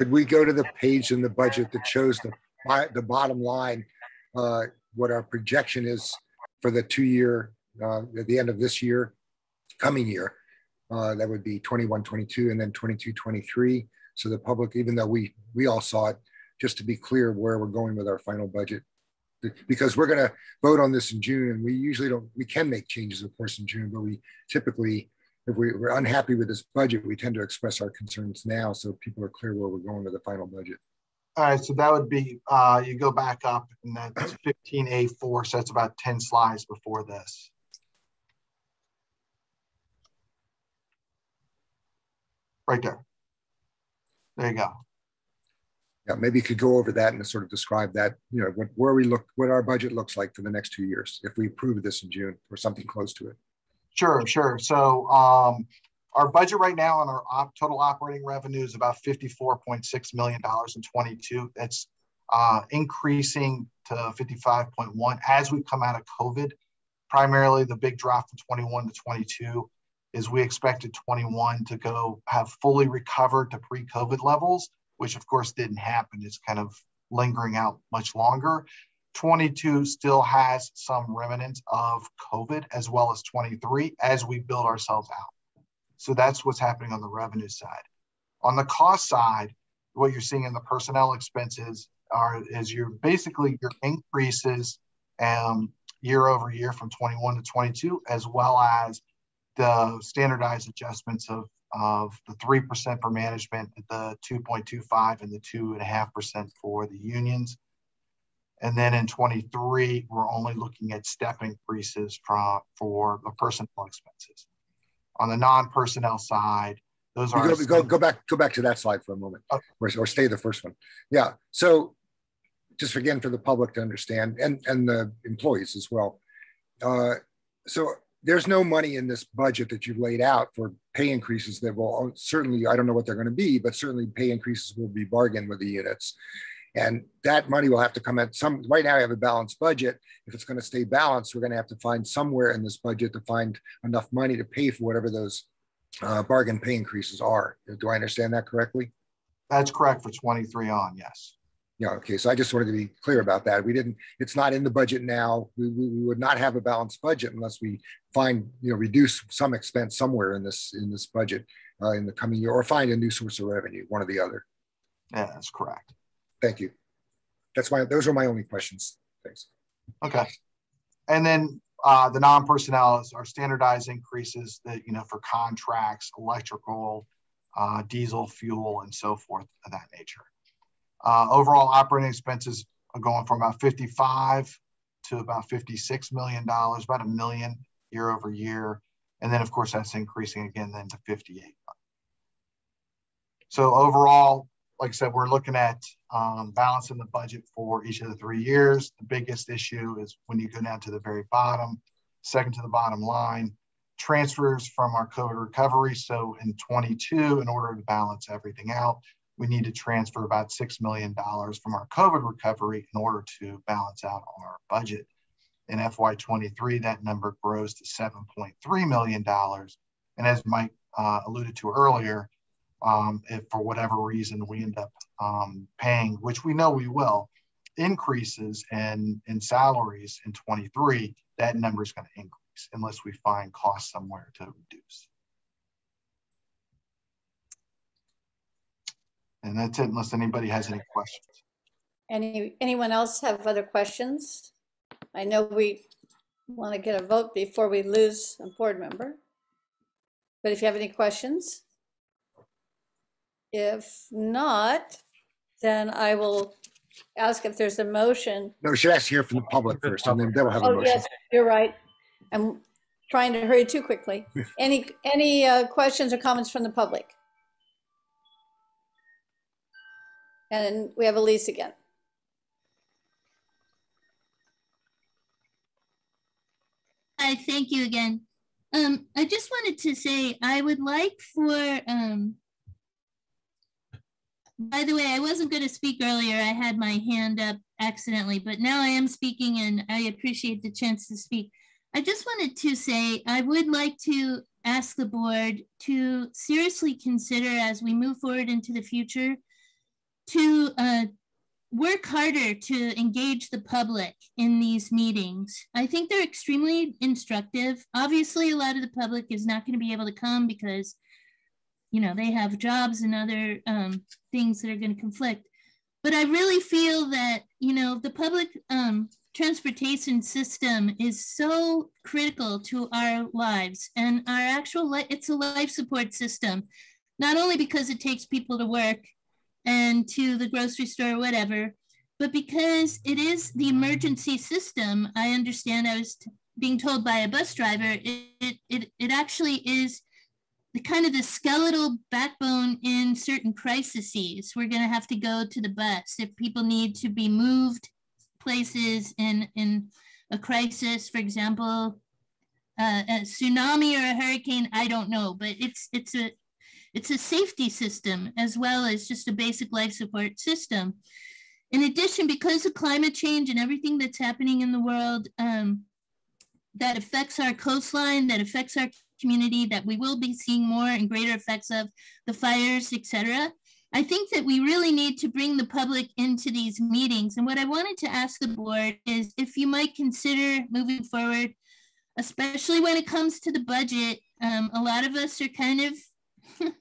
Could we go to the page in the budget that shows the, the bottom line, uh, what our projection is for the two-year, uh, at the end of this year, coming year? Uh, That would be 21, 22, and then 22, 23. So the public, even though we, we all saw it, just to be clear where we're going with our final budget. Because we're going to vote on this in June, and we usually don't, we can make changes, of course, in June, but we typically, if we- we're unhappy with this budget, we tend to express our concerns now, so people are clear where we're going with the final budget. All right, so that would be, uh, you go back up and that's fifteen A four, so that's about ten slides before this. Right there. There you go. Yeah, maybe you could go over that and sort of describe that, you know, what, where we look, what our budget looks like for the next two years, if we approve this in June or something close to it. Sure, sure. So, um, our budget right now on our op, total operating revenue is about fifty-four point six million dollars in twenty-two. That's, uh, increasing to fifty-five point one as we come out of COVID. Primarily, the big drop from twenty-one to twenty-two is we expected twenty-one to go have fully recovered to pre-COVID levels, which of course didn't happen. It's kind of lingering out much longer. 22 still has some remnants of COVID as well as 23 as we build ourselves out. So that's what's happening on the revenue side. On the cost side, what you're seeing in the personnel expenses are is your basically your increases um, year over year from 21 to 22, as well as the standardized adjustments of of the 3% for management, the 2.25 and the 2.5% for the unions. And then in 23, we're only looking at step increases from, for the personnel expenses. On the non-personnel side, those are. Go, go, go back, go back to that slide for a moment, or, or stay the first one. Yeah, so just again, for the public to understand and, and the employees as well. Uh, So there's no money in this budget that you've laid out for pay increases that will certainly, I don't know what they're gonna be, but certainly pay increases will be bargained with the units. And that money will have to come at some, right now I have a balanced budget. If it's gonna stay balanced, we're gonna have to find somewhere in this budget to find enough money to pay for whatever those uh, bargain pay increases are. Do I understand that correctly? That's correct for 23 on, yes. Yeah, okay, so I just wanted to be clear about that. We didn't, it's not in the budget now. We, we, we would not have a balanced budget unless we find, you know, reduce some expense somewhere in this, in this budget uh, in the coming year, or find a new source of revenue, one or the other. Yeah, that's correct. Thank you. That's my, those are my only questions. Thanks. Okay. And then uh, the non-personnel our standardized increases that, you know, for contracts, electrical, uh, diesel, fuel, and so forth of that nature. Uh, overall operating expenses are going from about 55 to about 56 million dollars, about a million year over year. And then of course that's increasing again then to 58. So overall, like I said, we're looking at um, balancing the budget for each of the three years. The biggest issue is when you go down to the very bottom, second to the bottom line, transfers from our COVID recovery. So in 22, in order to balance everything out, we need to transfer about $6 million from our COVID recovery in order to balance out our budget. In FY23, that number grows to $7.3 million. And as Mike uh, alluded to earlier, um, if for whatever reason we end up um, paying, which we know we will, increases in, in salaries in 23, that number is going to increase unless we find costs somewhere to reduce. And that's it, unless anybody has any questions. Any, anyone else have other questions? I know we want to get a vote before we lose a board member. But if you have any questions? If not, then I will ask if there's a motion. No, we should ask to hear from the public first, and then they'll have a Oh, motion. yes, you're right. I'm trying to hurry too quickly. <laughs> Any, any uh, questions or comments from the public? And we have Elise again. Hi, thank you again. Um, I just wanted to say I would like for um by the way, I wasn't going to speak earlier. I had my hand up accidentally, but now I am speaking and I appreciate the chance to speak. I just wanted to say I would like to ask the board to seriously consider as we move forward into the future to uh, work harder to engage the public in these meetings. I think they're extremely instructive. Obviously, a lot of the public is not going to be able to come because, you know, they have jobs and other um, things that are going to conflict. But I really feel that, you know, the public um, transportation system is so critical to our lives and our actual, it's a life support system, not only because it takes people to work and to the grocery store or whatever, but because it is the emergency system, I understand I was t- being told by a bus driver, it, it, it, it actually is the kind of the skeletal backbone in certain crises. We're going to have to go to the bus if people need to be moved places in, in a crisis, for example, uh, a tsunami or a hurricane, I don't know, but it's, it's a, it's a safety system as well as just a basic life support system. In addition, because of climate change and everything that's happening in the world um, that affects our coastline, that affects our community, that we will be seeing more and greater effects of the fires, etc. I think that we really need to bring the public into these meetings. And what I wanted to ask the board is if you might consider moving forward, especially when it comes to the budget. Um, a lot of us are kind of <laughs>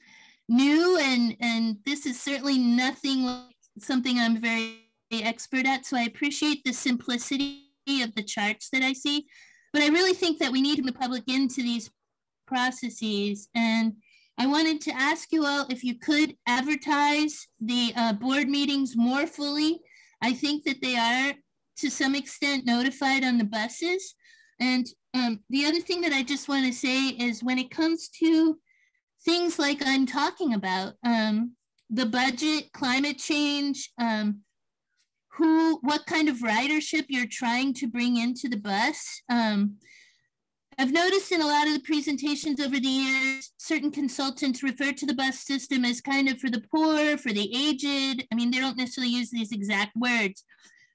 new and and this is certainly nothing like something I'm very expert at. So I appreciate the simplicity of the charts that I see. But I really think that we need the public into these processes. And I wanted to ask you all if you could advertise the uh, board meetings more fully. I think that they are to some extent notified on the buses. And um, the other thing that I just want to say is when it comes to things like I'm talking about, um, the budget, climate change, um, who, what kind of ridership you're trying to bring into the bus. Um, I've noticed in a lot of the presentations over the years, certain consultants refer to the bus system as kind of for the poor, for the aged. I mean, they don't necessarily use these exact words,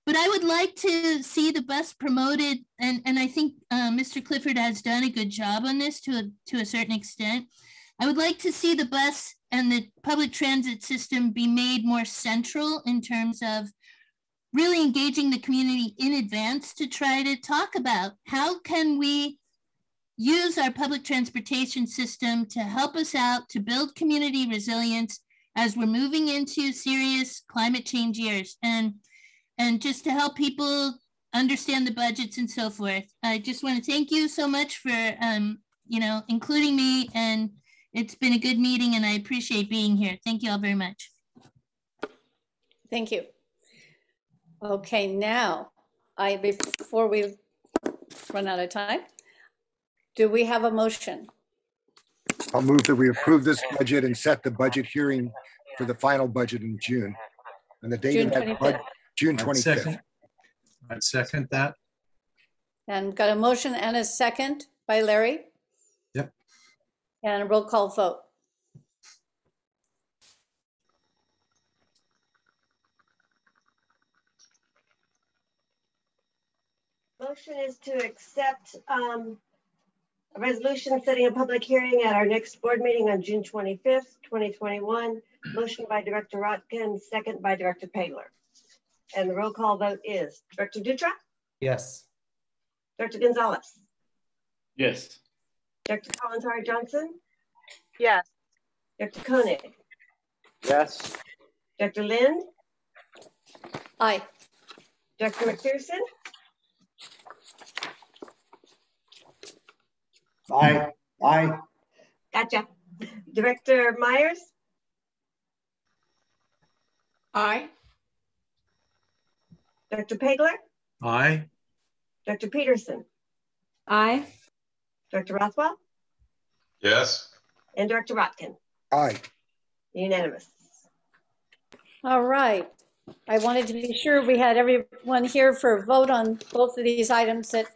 but I would like to see the bus promoted, and, and I think uh, Mr. Clifford has done a good job on this to a, to a certain extent. I would like to see the bus and the public transit system be made more central in terms of really engaging the community in advance to try to talk about how can we use our public transportation system to help us out to build community resilience as we're moving into serious climate change years and and just to help people understand the budgets and so forth. I just want to thank you so much for um, you know including me and it's been a good meeting and I appreciate being here. Thank you all very much. Thank you. Okay, now, I, before we run out of time, do we have a motion? I'll move that we approve this budget and set the budget hearing for the final budget in June. And the date June of that, bud- 25th. June I'd 25th. second- I'd second that. And got a motion and a second by Larry? Yep. And a roll call vote. Motion is to accept um, a resolution setting a public hearing at our next board meeting on June 25th, 2021. Motion by Director Rotkin, second by Director Pageler. And the roll call vote is Director Dutra, Yes. Director Gonzalez, Yes. Director Kalantari Johnson, Yes. Director Koenig, Yes. Director Lind, Aye. Director McPherson, Aye, aye, gotcha. Director Meyers, Aye. Dr. Pageler? Aye. Dr. Peterson, Aye. Dr. Rothwell, Yes. and Dr. Rotkin. Aye. Unanimous. All right. I wanted to be sure we had everyone here for a vote on both of these items that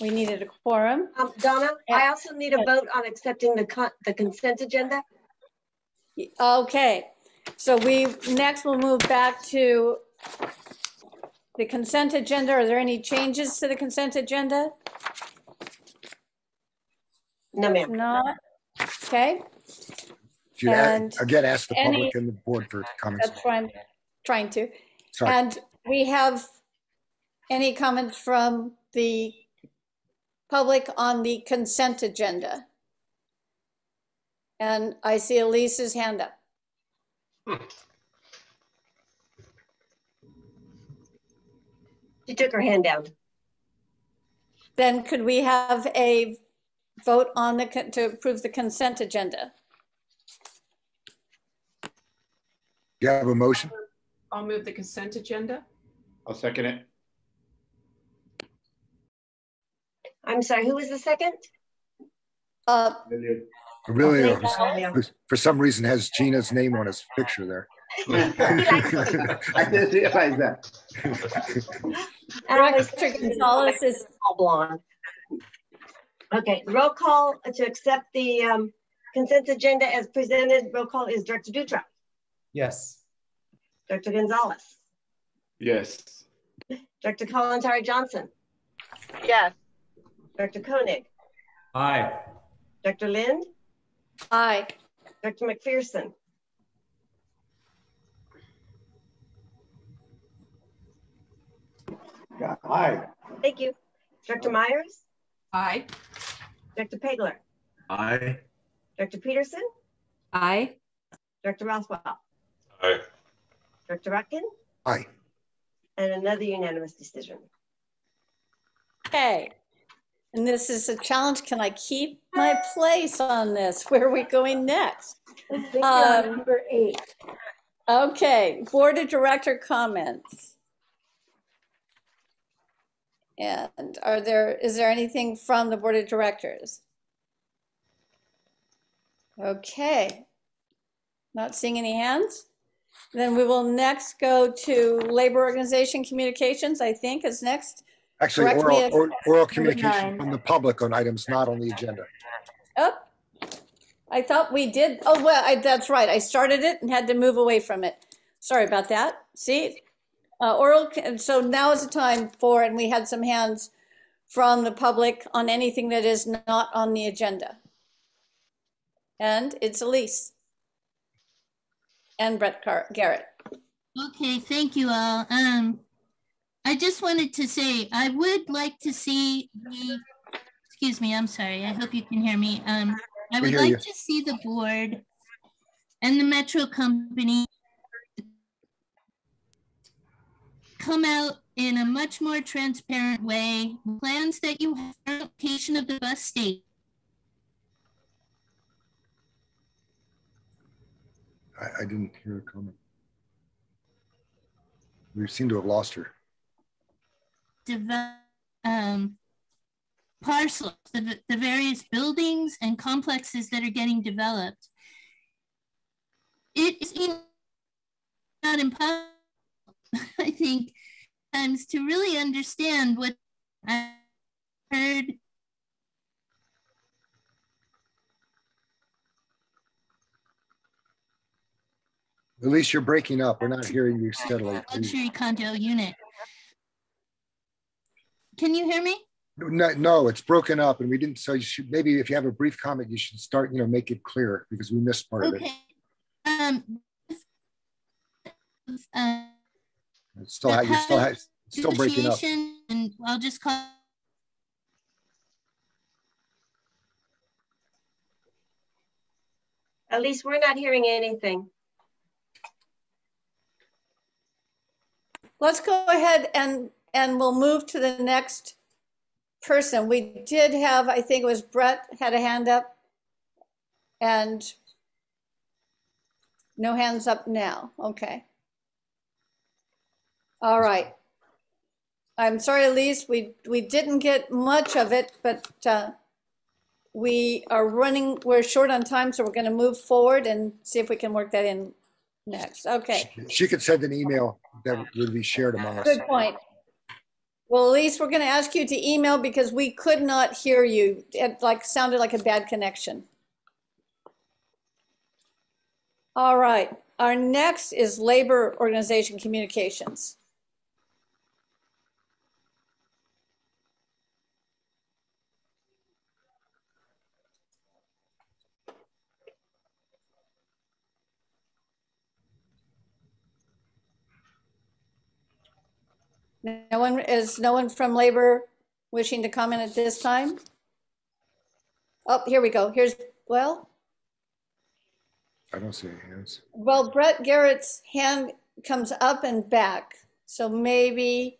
we needed a quorum. Um, Donna, I also need a vote on accepting the con, the consent agenda. Okay, so we, next we'll move back to the consent agenda. Are there any changes to the consent agenda? No, ma'am. Not, okay, If you a- And again, ask the any- public and the board for comments. that's what I'm trying to. Sorry. And we have any comments from the public on the consent agenda? And I see Elise's hand up. Hmm. She took her hand down. Then could we have a vote on the, to approve the consent agenda? Do you have a motion? I'll move the consent agenda. I'll second it. I'm sorry, who was the second? Uh, Really, Thank you, Sylvia. for- for some reason has Gina's name on his picture there. <laughs> I <laughs> <laughs> didn't realize that. Director Gonzalez is all blonde. Okay, roll call to accept the um, consent agenda as presented. Roll call is Director Dutra, Yes. Dr. Gonzalez, Yes. Dr. Kalantari Johnson, Yes. Dr. Koenig, Aye. Dr. Lind, Aye. Dr. McPherson, Yeah, Aye. thank you, Dr. Meyers, Aye. Dr. Pageler, Aye. Dr. Peterson, Aye. Dr. Rothwell, Aye. Dr. Rotkin, Aye. and another unanimous decision. Okay. And this is a challenge. Can I keep my place on this? Where are we going next? I think you're on Um, number eight. Okay, Board of Director comments. And are there, is there anything from the Board of Directors? Okay. Not seeing any hands? Then we will next go to Labor Organization Communications, I think is next. Actually, Correct me oral, or- oral communication nine. from the public on items not on the agenda. Oh, I thought we did. Oh, well, I, that's right. I started it and had to move away from it. Sorry about that. See? Uh, oral, and so now is the time for, and we had some hands from the public on anything that is not on the agenda. And it's Elise. And Brett Car- Garrett. Okay, thank you all. Um, I just wanted to say, I would like to see the, excuse me, I'm sorry, I hope you can hear me. Um, I would like you. to see the board and the Metro Company come out in a much more transparent way, plans that you have for location of the bus station. I, I didn't hear a comment. We seem to have lost her. Develop um, parcels, the, the various buildings and complexes that are getting developed. It is not impossible, <laughs> I think, times to really understand what I heard. At least you're breaking up. We're not hearing you steadily. luxury condo unit. Can you hear me? No, no, it's broken up and we didn't, so you should, maybe if you have a brief comment, you should start, you know, make it clear because we missed part of it. Okay. Um, uh, It's still, ha- you're still, ha- it's still breaking up. And I'll just call At least we're not hearing anything. Let's go ahead and, and we'll move to the next person. We did have, I think it was Brett had a hand up. And no hands up now. Okay. All right. I'm sorry, Elise, we, we didn't get much of it, but uh, we are running, we're short on time, so we're going to move forward and see if we can work that in next. Okay, She could send an email that would be shared among us. good point. Well, Elise, we're going to ask you to email because we could not hear you. It like sounded like a bad connection. All right, our next is Labor Organization Communications. No one, is no one from Labor wishing to comment at this time? Oh, here we go. Here's, well, I don't see any hands. well, Brett Garrett's hand comes up and back. So maybe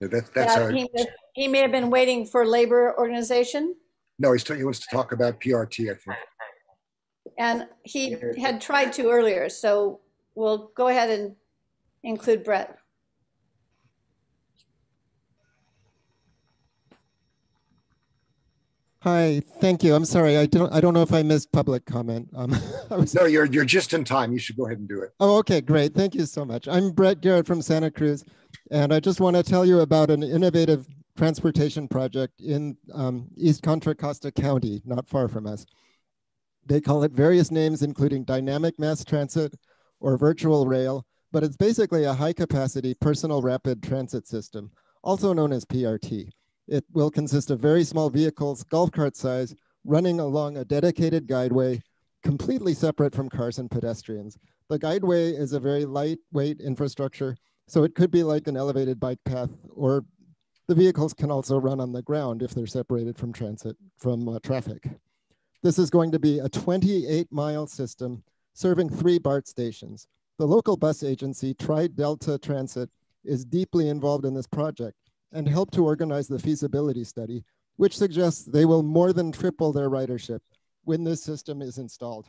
Yeah, That, that's that our, he, he may have been waiting for Labor Organization. no, he's, he wants to talk about PRT, I think. And he had tried to earlier, so we'll go ahead and include Brett. Hi, thank you. I'm sorry. I don't, I don't know if I missed public comment. Um, <laughs> I was, No, you're, you're just in time. You should go ahead and do it. oh, okay, great. Thank you so much. I'm Brett Garrett from Santa Cruz, and I just want to tell you about an innovative transportation project in um, East Contra Costa County, not far from us. They call it various names, including dynamic mass transit or virtual rail, but it's basically a high capacity personal rapid transit system, also known as PRT. It will consist of very small vehicles, golf cart size, running along a dedicated guideway, completely separate from cars and pedestrians. The guideway is a very lightweight infrastructure, so it could be like an elevated bike path, or the vehicles can also run on the ground if they're separated from transit, from uh, traffic. This is going to be a 28 mile system serving three BART stations. The local bus agency, Tri Delta Transit, is deeply involved in this project and helped to organize the feasibility study, which suggests they will more than triple their ridership when this system is installed.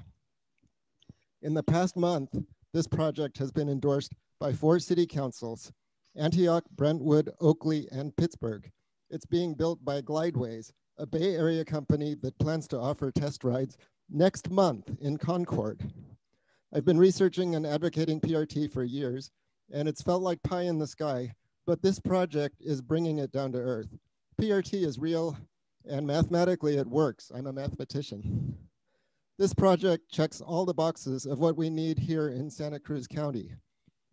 In the past month, this project has been endorsed by four city councils, Antioch, Brentwood, Oakley, and Pittsburgh. It's being built by Glydways, a Bay Area company that plans to offer test rides next month in Concord. I've been researching and advocating PRT for years, and it's felt like pie in the sky, but this project is bringing it down to earth. PRT is real, and mathematically it works. I'm a mathematician. This project checks all the boxes of what we need here in Santa Cruz County.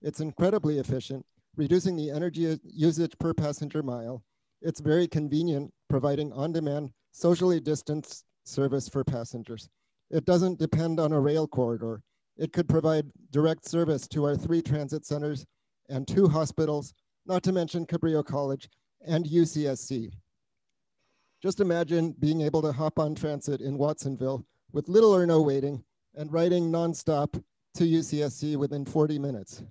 It's incredibly efficient, reducing the energy usage per passenger mile. It's very convenient, providing on-demand, socially distanced service for passengers. It doesn't depend on a rail corridor. It could provide direct service to our three transit centers and two hospitals, not to mention Cabrillo College and UCSC. Just imagine being able to hop on transit in Watsonville with little or no waiting and riding nonstop to UCSC within 40 minutes.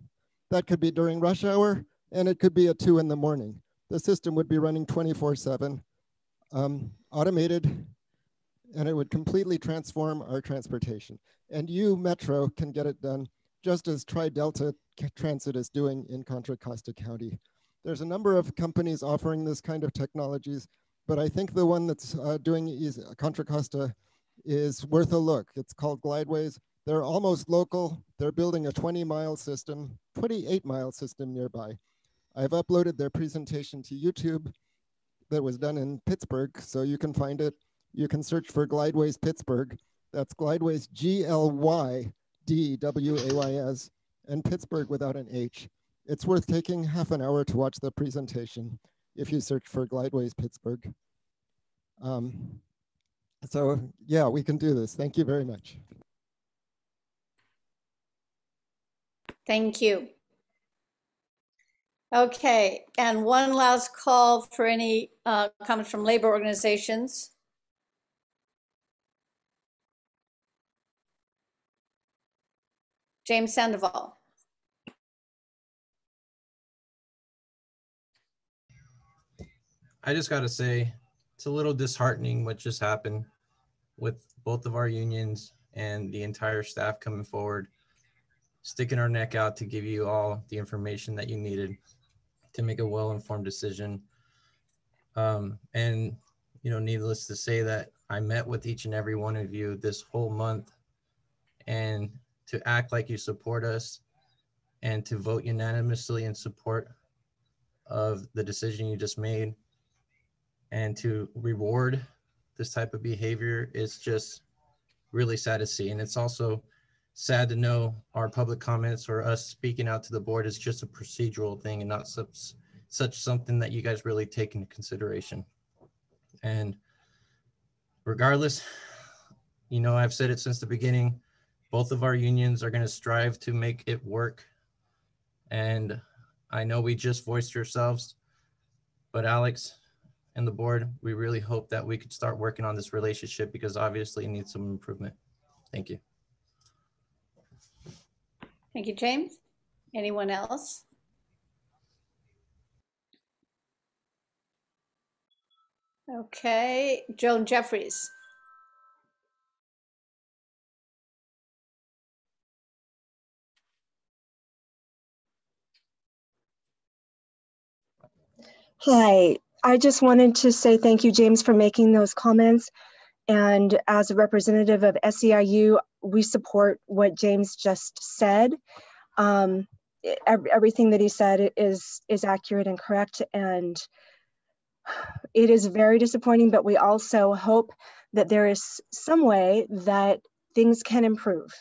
That could be during rush hour and it could be at two in the morning. The system would be running 24 seven, um, automated, and it would completely transform our transportation. And you, Metro, can get it done just as Tri-Delta Transit is doing in Contra Costa County. There's a number of companies offering this kind of technologies, but I think the one that's uh, doing is Contra Costa is worth a look. It's called Glydways. They're almost local. They're building a 20 mile system, 28 mile system nearby. I've uploaded their presentation to YouTube that was done in Pittsburgh, so you can find it. You can search for Glydways Pittsburgh. That's Glydways G L Y D W A Y S and Pittsburgh without an H. It's worth taking half an hour to watch the presentation if you search for Glydways Pittsburgh. Um, so yeah, we can do this. Thank you very much. Thank you. Okay, and one last call for any uh, comments from labor organizations. James Sandoval. I just got to say, it's a little disheartening what just happened with both of our unions and the entire staff coming forward, sticking our neck out to give you all the information that you needed. to make a well-informed decision. Um, and, you know, needless to say that I met with each and every one of you this whole month and to act like you support us and to vote unanimously in support of the decision you just made and to reward this type of behavior is just really sad to see. And it's also sad to know our public comments or us speaking out to the board is just a procedural thing and not such, such something that you guys really take into consideration. And regardless, you know, I've said it since the beginning, both of our unions are going to strive to make it work. And I know we just voiced yourselves, but Alex and the board, we really hope that we could start working on this relationship because obviously it needs some improvement. Thank you. Thank you, James. Anyone else? Okay, Joan Jeffries. Hi, I just wanted to say thank you, James, for making those comments. And as a representative of SEIU, we support what James just said. Um, everything that he said is is accurate and correct, and it is very disappointing. But we also hope that there is some way that things can improve.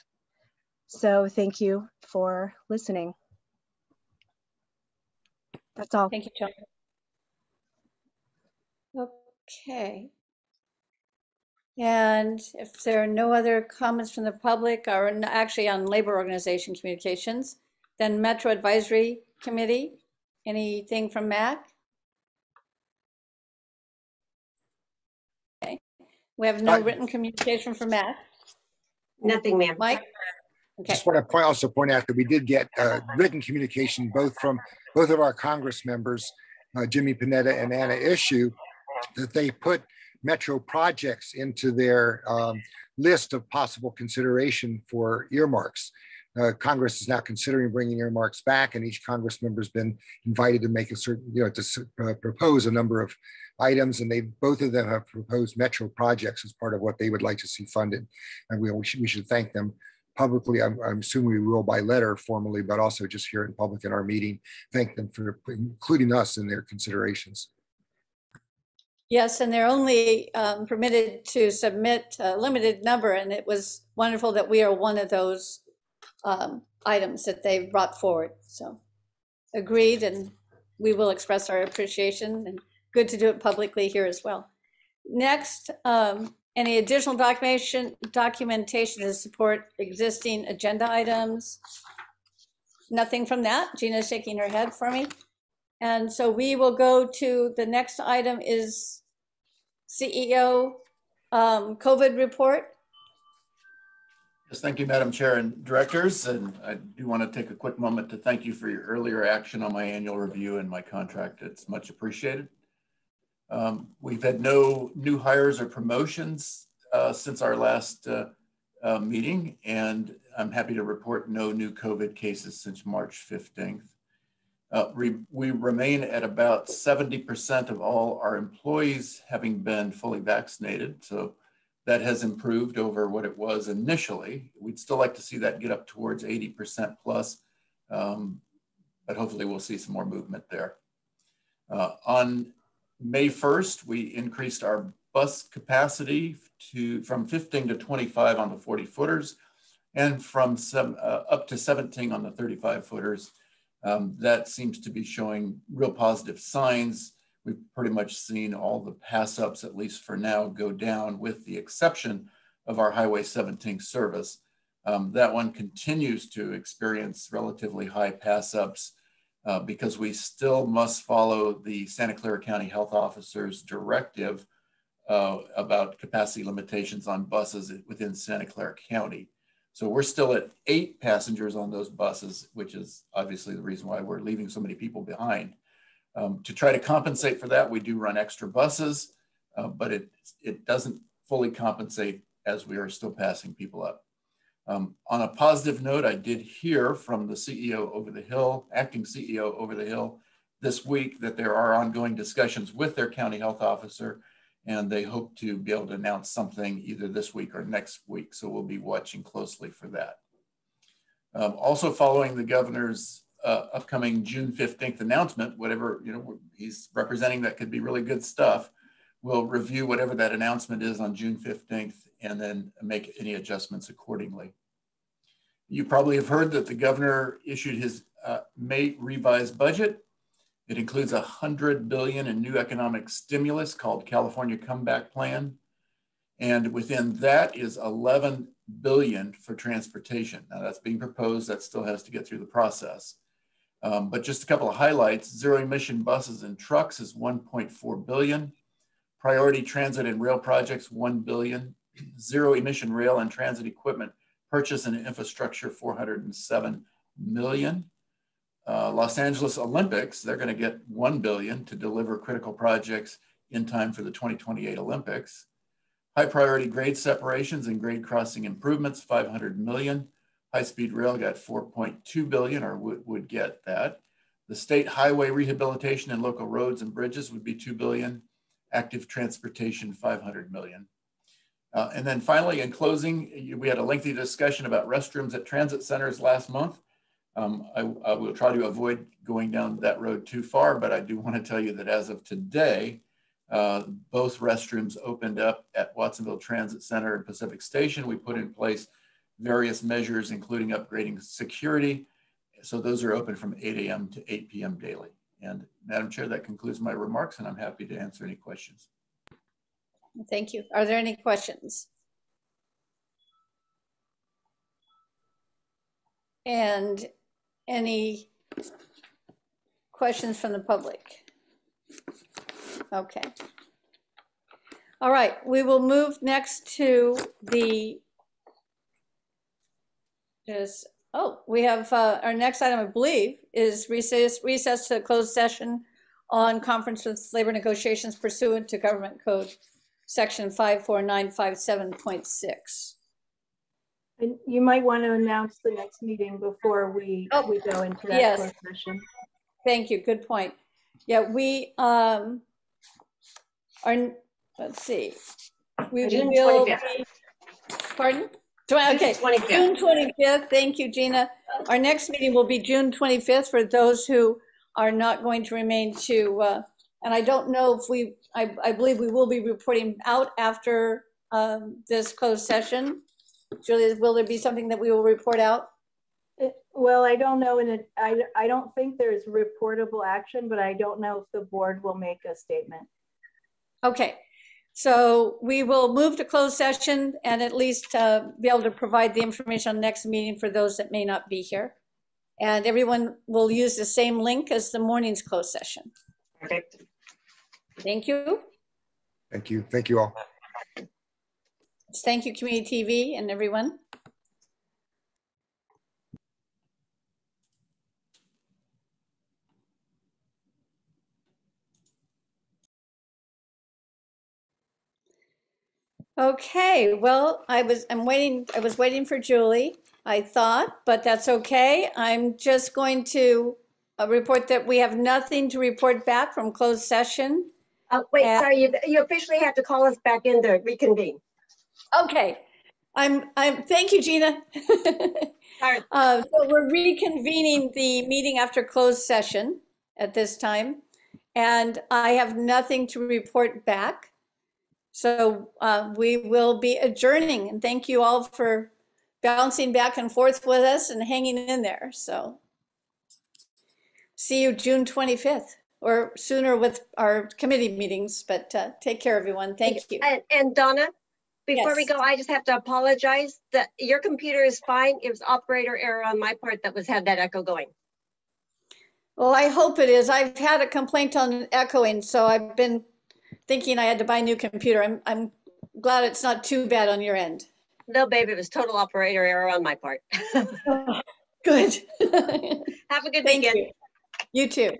So thank you for listening. That's all. Thank you, Joan. Okay. And if there are no other comments from the public or actually on labor organization communications, then Metro Advisory Committee, anything from Mac? Okay. We have no written communication from Mac. Nothing, ma'am. Mike? Okay. Just want to point, also point out that we did get uh, written communication both from both of our Congress members, uh, Jimmy Panetta and Anna Eshoo, that they put metro projects into their um, list of possible consideration for earmarks. Uh, Congress is now considering bringing earmarks back, and each Congress member has been invited to make a certain, you know, to uh, propose a number of items, and they both of them have proposed metro projects as part of what they would like to see funded, and we, we, should, we should thank them publicly. I'm, I'm assuming we will by letter formally, but also just here in public in our meeting, thank them for including us in their considerations. Yes, and they're only um, permitted to submit a limited number, and it was wonderful that we are one of those um, items that they brought forward. So agreed, and we will express our appreciation, and good to do it publicly here as well. Next, um, any additional documentation, documentation to support existing agenda items? Nothing from that. Gina's shaking her head for me. And so we will go to the next item is CEO um, COVID report. Yes, thank you, Madam Chair and directors. And I do want to take a quick moment to thank you for your earlier action on my annual review and my contract. It's much appreciated. Um, we've had no new hires or promotions uh, since our last uh, uh, meeting, and I'm happy to report no new COVID cases since March 15th. Uh, re we remain at about 70% of all our employees having been fully vaccinated. So that has improved over what it was initially. We'd still like to see that get up towards 80% plus, um, but hopefully we'll see some more movement there. Uh, on May 1st, we increased our bus capacity to from 15 to 25 on the 40 footers and from some uh, up to 17 on the 35 footers um, that seems to be showing real positive signs. We've pretty much seen all the pass ups, at least for now, go down with the exception of our Highway 17 service. Um, that one continues to experience relatively high pass ups uh, because we still must follow the Santa Clara County Health Officer's directive uh, about capacity limitations on buses within Santa Clara County. So we're still at eight passengers on those buses, which is obviously the reason why we're leaving so many people behind. Um, to try to compensate for that, we do run extra buses, uh, but it, it doesn't fully compensate as we are still passing people up. Um, on a positive note, I did hear from the CEO over the hill, acting CEO over the hill, this week that there are ongoing discussions with their county health officer, and they hope to be able to announce something either this week or next week. So we'll be watching closely for that. Um, also following the governor's uh, upcoming June 15th announcement, whatever, you know, he's representing that could be really good stuff. We'll review whatever that announcement is on June 15th and then make any adjustments accordingly. You probably have heard that the governor issued his uh, May revised budget. It includes a hundred billion in new economic stimulus called California Comeback Plan. And within that is 11 billion for transportation. Now that's being proposed, that still has to get through the process. Um, but just a couple of highlights, zero emission buses and trucks is 1.4 billion. Priority transit and rail projects, 1 billion. Zero emission rail and transit equipment purchase and infrastructure, 407 million. Uh, Los Angeles Olympics, they're gonna get 1 billion to deliver critical projects in time for the 2028 Olympics. High priority grade separations and grade crossing improvements, 500 million. High-speed rail got 4.2 billion or would, would get that. The state highway rehabilitation and local roads and bridges would be 2 billion. Active transportation, 500 million. Uh, and then finally, in closing, we had a lengthy discussion about restrooms at transit centers last month. Um, I, I, will try to avoid going down that road too far, but I do want to tell you that as of today, uh, both restrooms opened up at Watsonville Transit Center and Pacific Station. We put in place various measures, including upgrading security. So those are open from 8 a.m. to 8 p.m. daily. And Madam Chair, that concludes my remarks and I'm happy to answer any questions. Thank you. Are there any questions? And any questions from the public? Okay. All right, we will move next to the is, oh, we have, uh, our next item, I believe, is recess, recess to closed session on conference with labor negotiations pursuant to government code section 54957.6. And you might want to announce the next meeting before we, Oh, we go into that yes. closed session. Thank you, good point. Yeah, we, um, are, let's see. We June will 25th. be- Pardon? Twen- Okay, June 25th. June 25th, thank you, Gina. Our next meeting will be June 25th for those who are not going to remain to, uh, and I don't know if we, I, I believe we will be reporting out after um, this closed session. Julia, will there be something that we will report out? Well, I don't know, and I, I don't think there's reportable action, but I don't know if the board will make a statement. Okay, so we will move to closed session and at least uh, be able to provide the information on the next meeting for those that may not be here. And everyone will use the same link as the morning's closed session. Perfect. Thank you. Thank you. Thank you all. Thank you, Community TV and everyone. Okay, well, I was, I'm waiting, I was waiting for Julie, I thought, but that's okay. I'm just going to uh, report that we have nothing to report back from closed session. Oh, wait, Uh, sorry, you, you officially have to call us back in to reconvene. Okay, I'm, I'm, thank you, Gina. <laughs> Uh, So we're reconvening the meeting after closed session at this time. And I have nothing to report back. So uh, we will be adjourning and thank you all for bouncing back and forth with us and hanging in there. So see you June 25th or sooner with our committee meetings, but uh, take care, everyone. Thank you. And, and Donna, before we go, I just have to apologize that your computer is fine. It was operator error on my part that was had that echo going. Well, I hope it is. I've had a complaint on echoing, so I've been thinking I had to buy a new computer. I'm, I'm glad it's not too bad on your end. No, babe, it was total operator error on my part. <laughs> <laughs> Good. <laughs> Have a good Thank weekend. you. You too.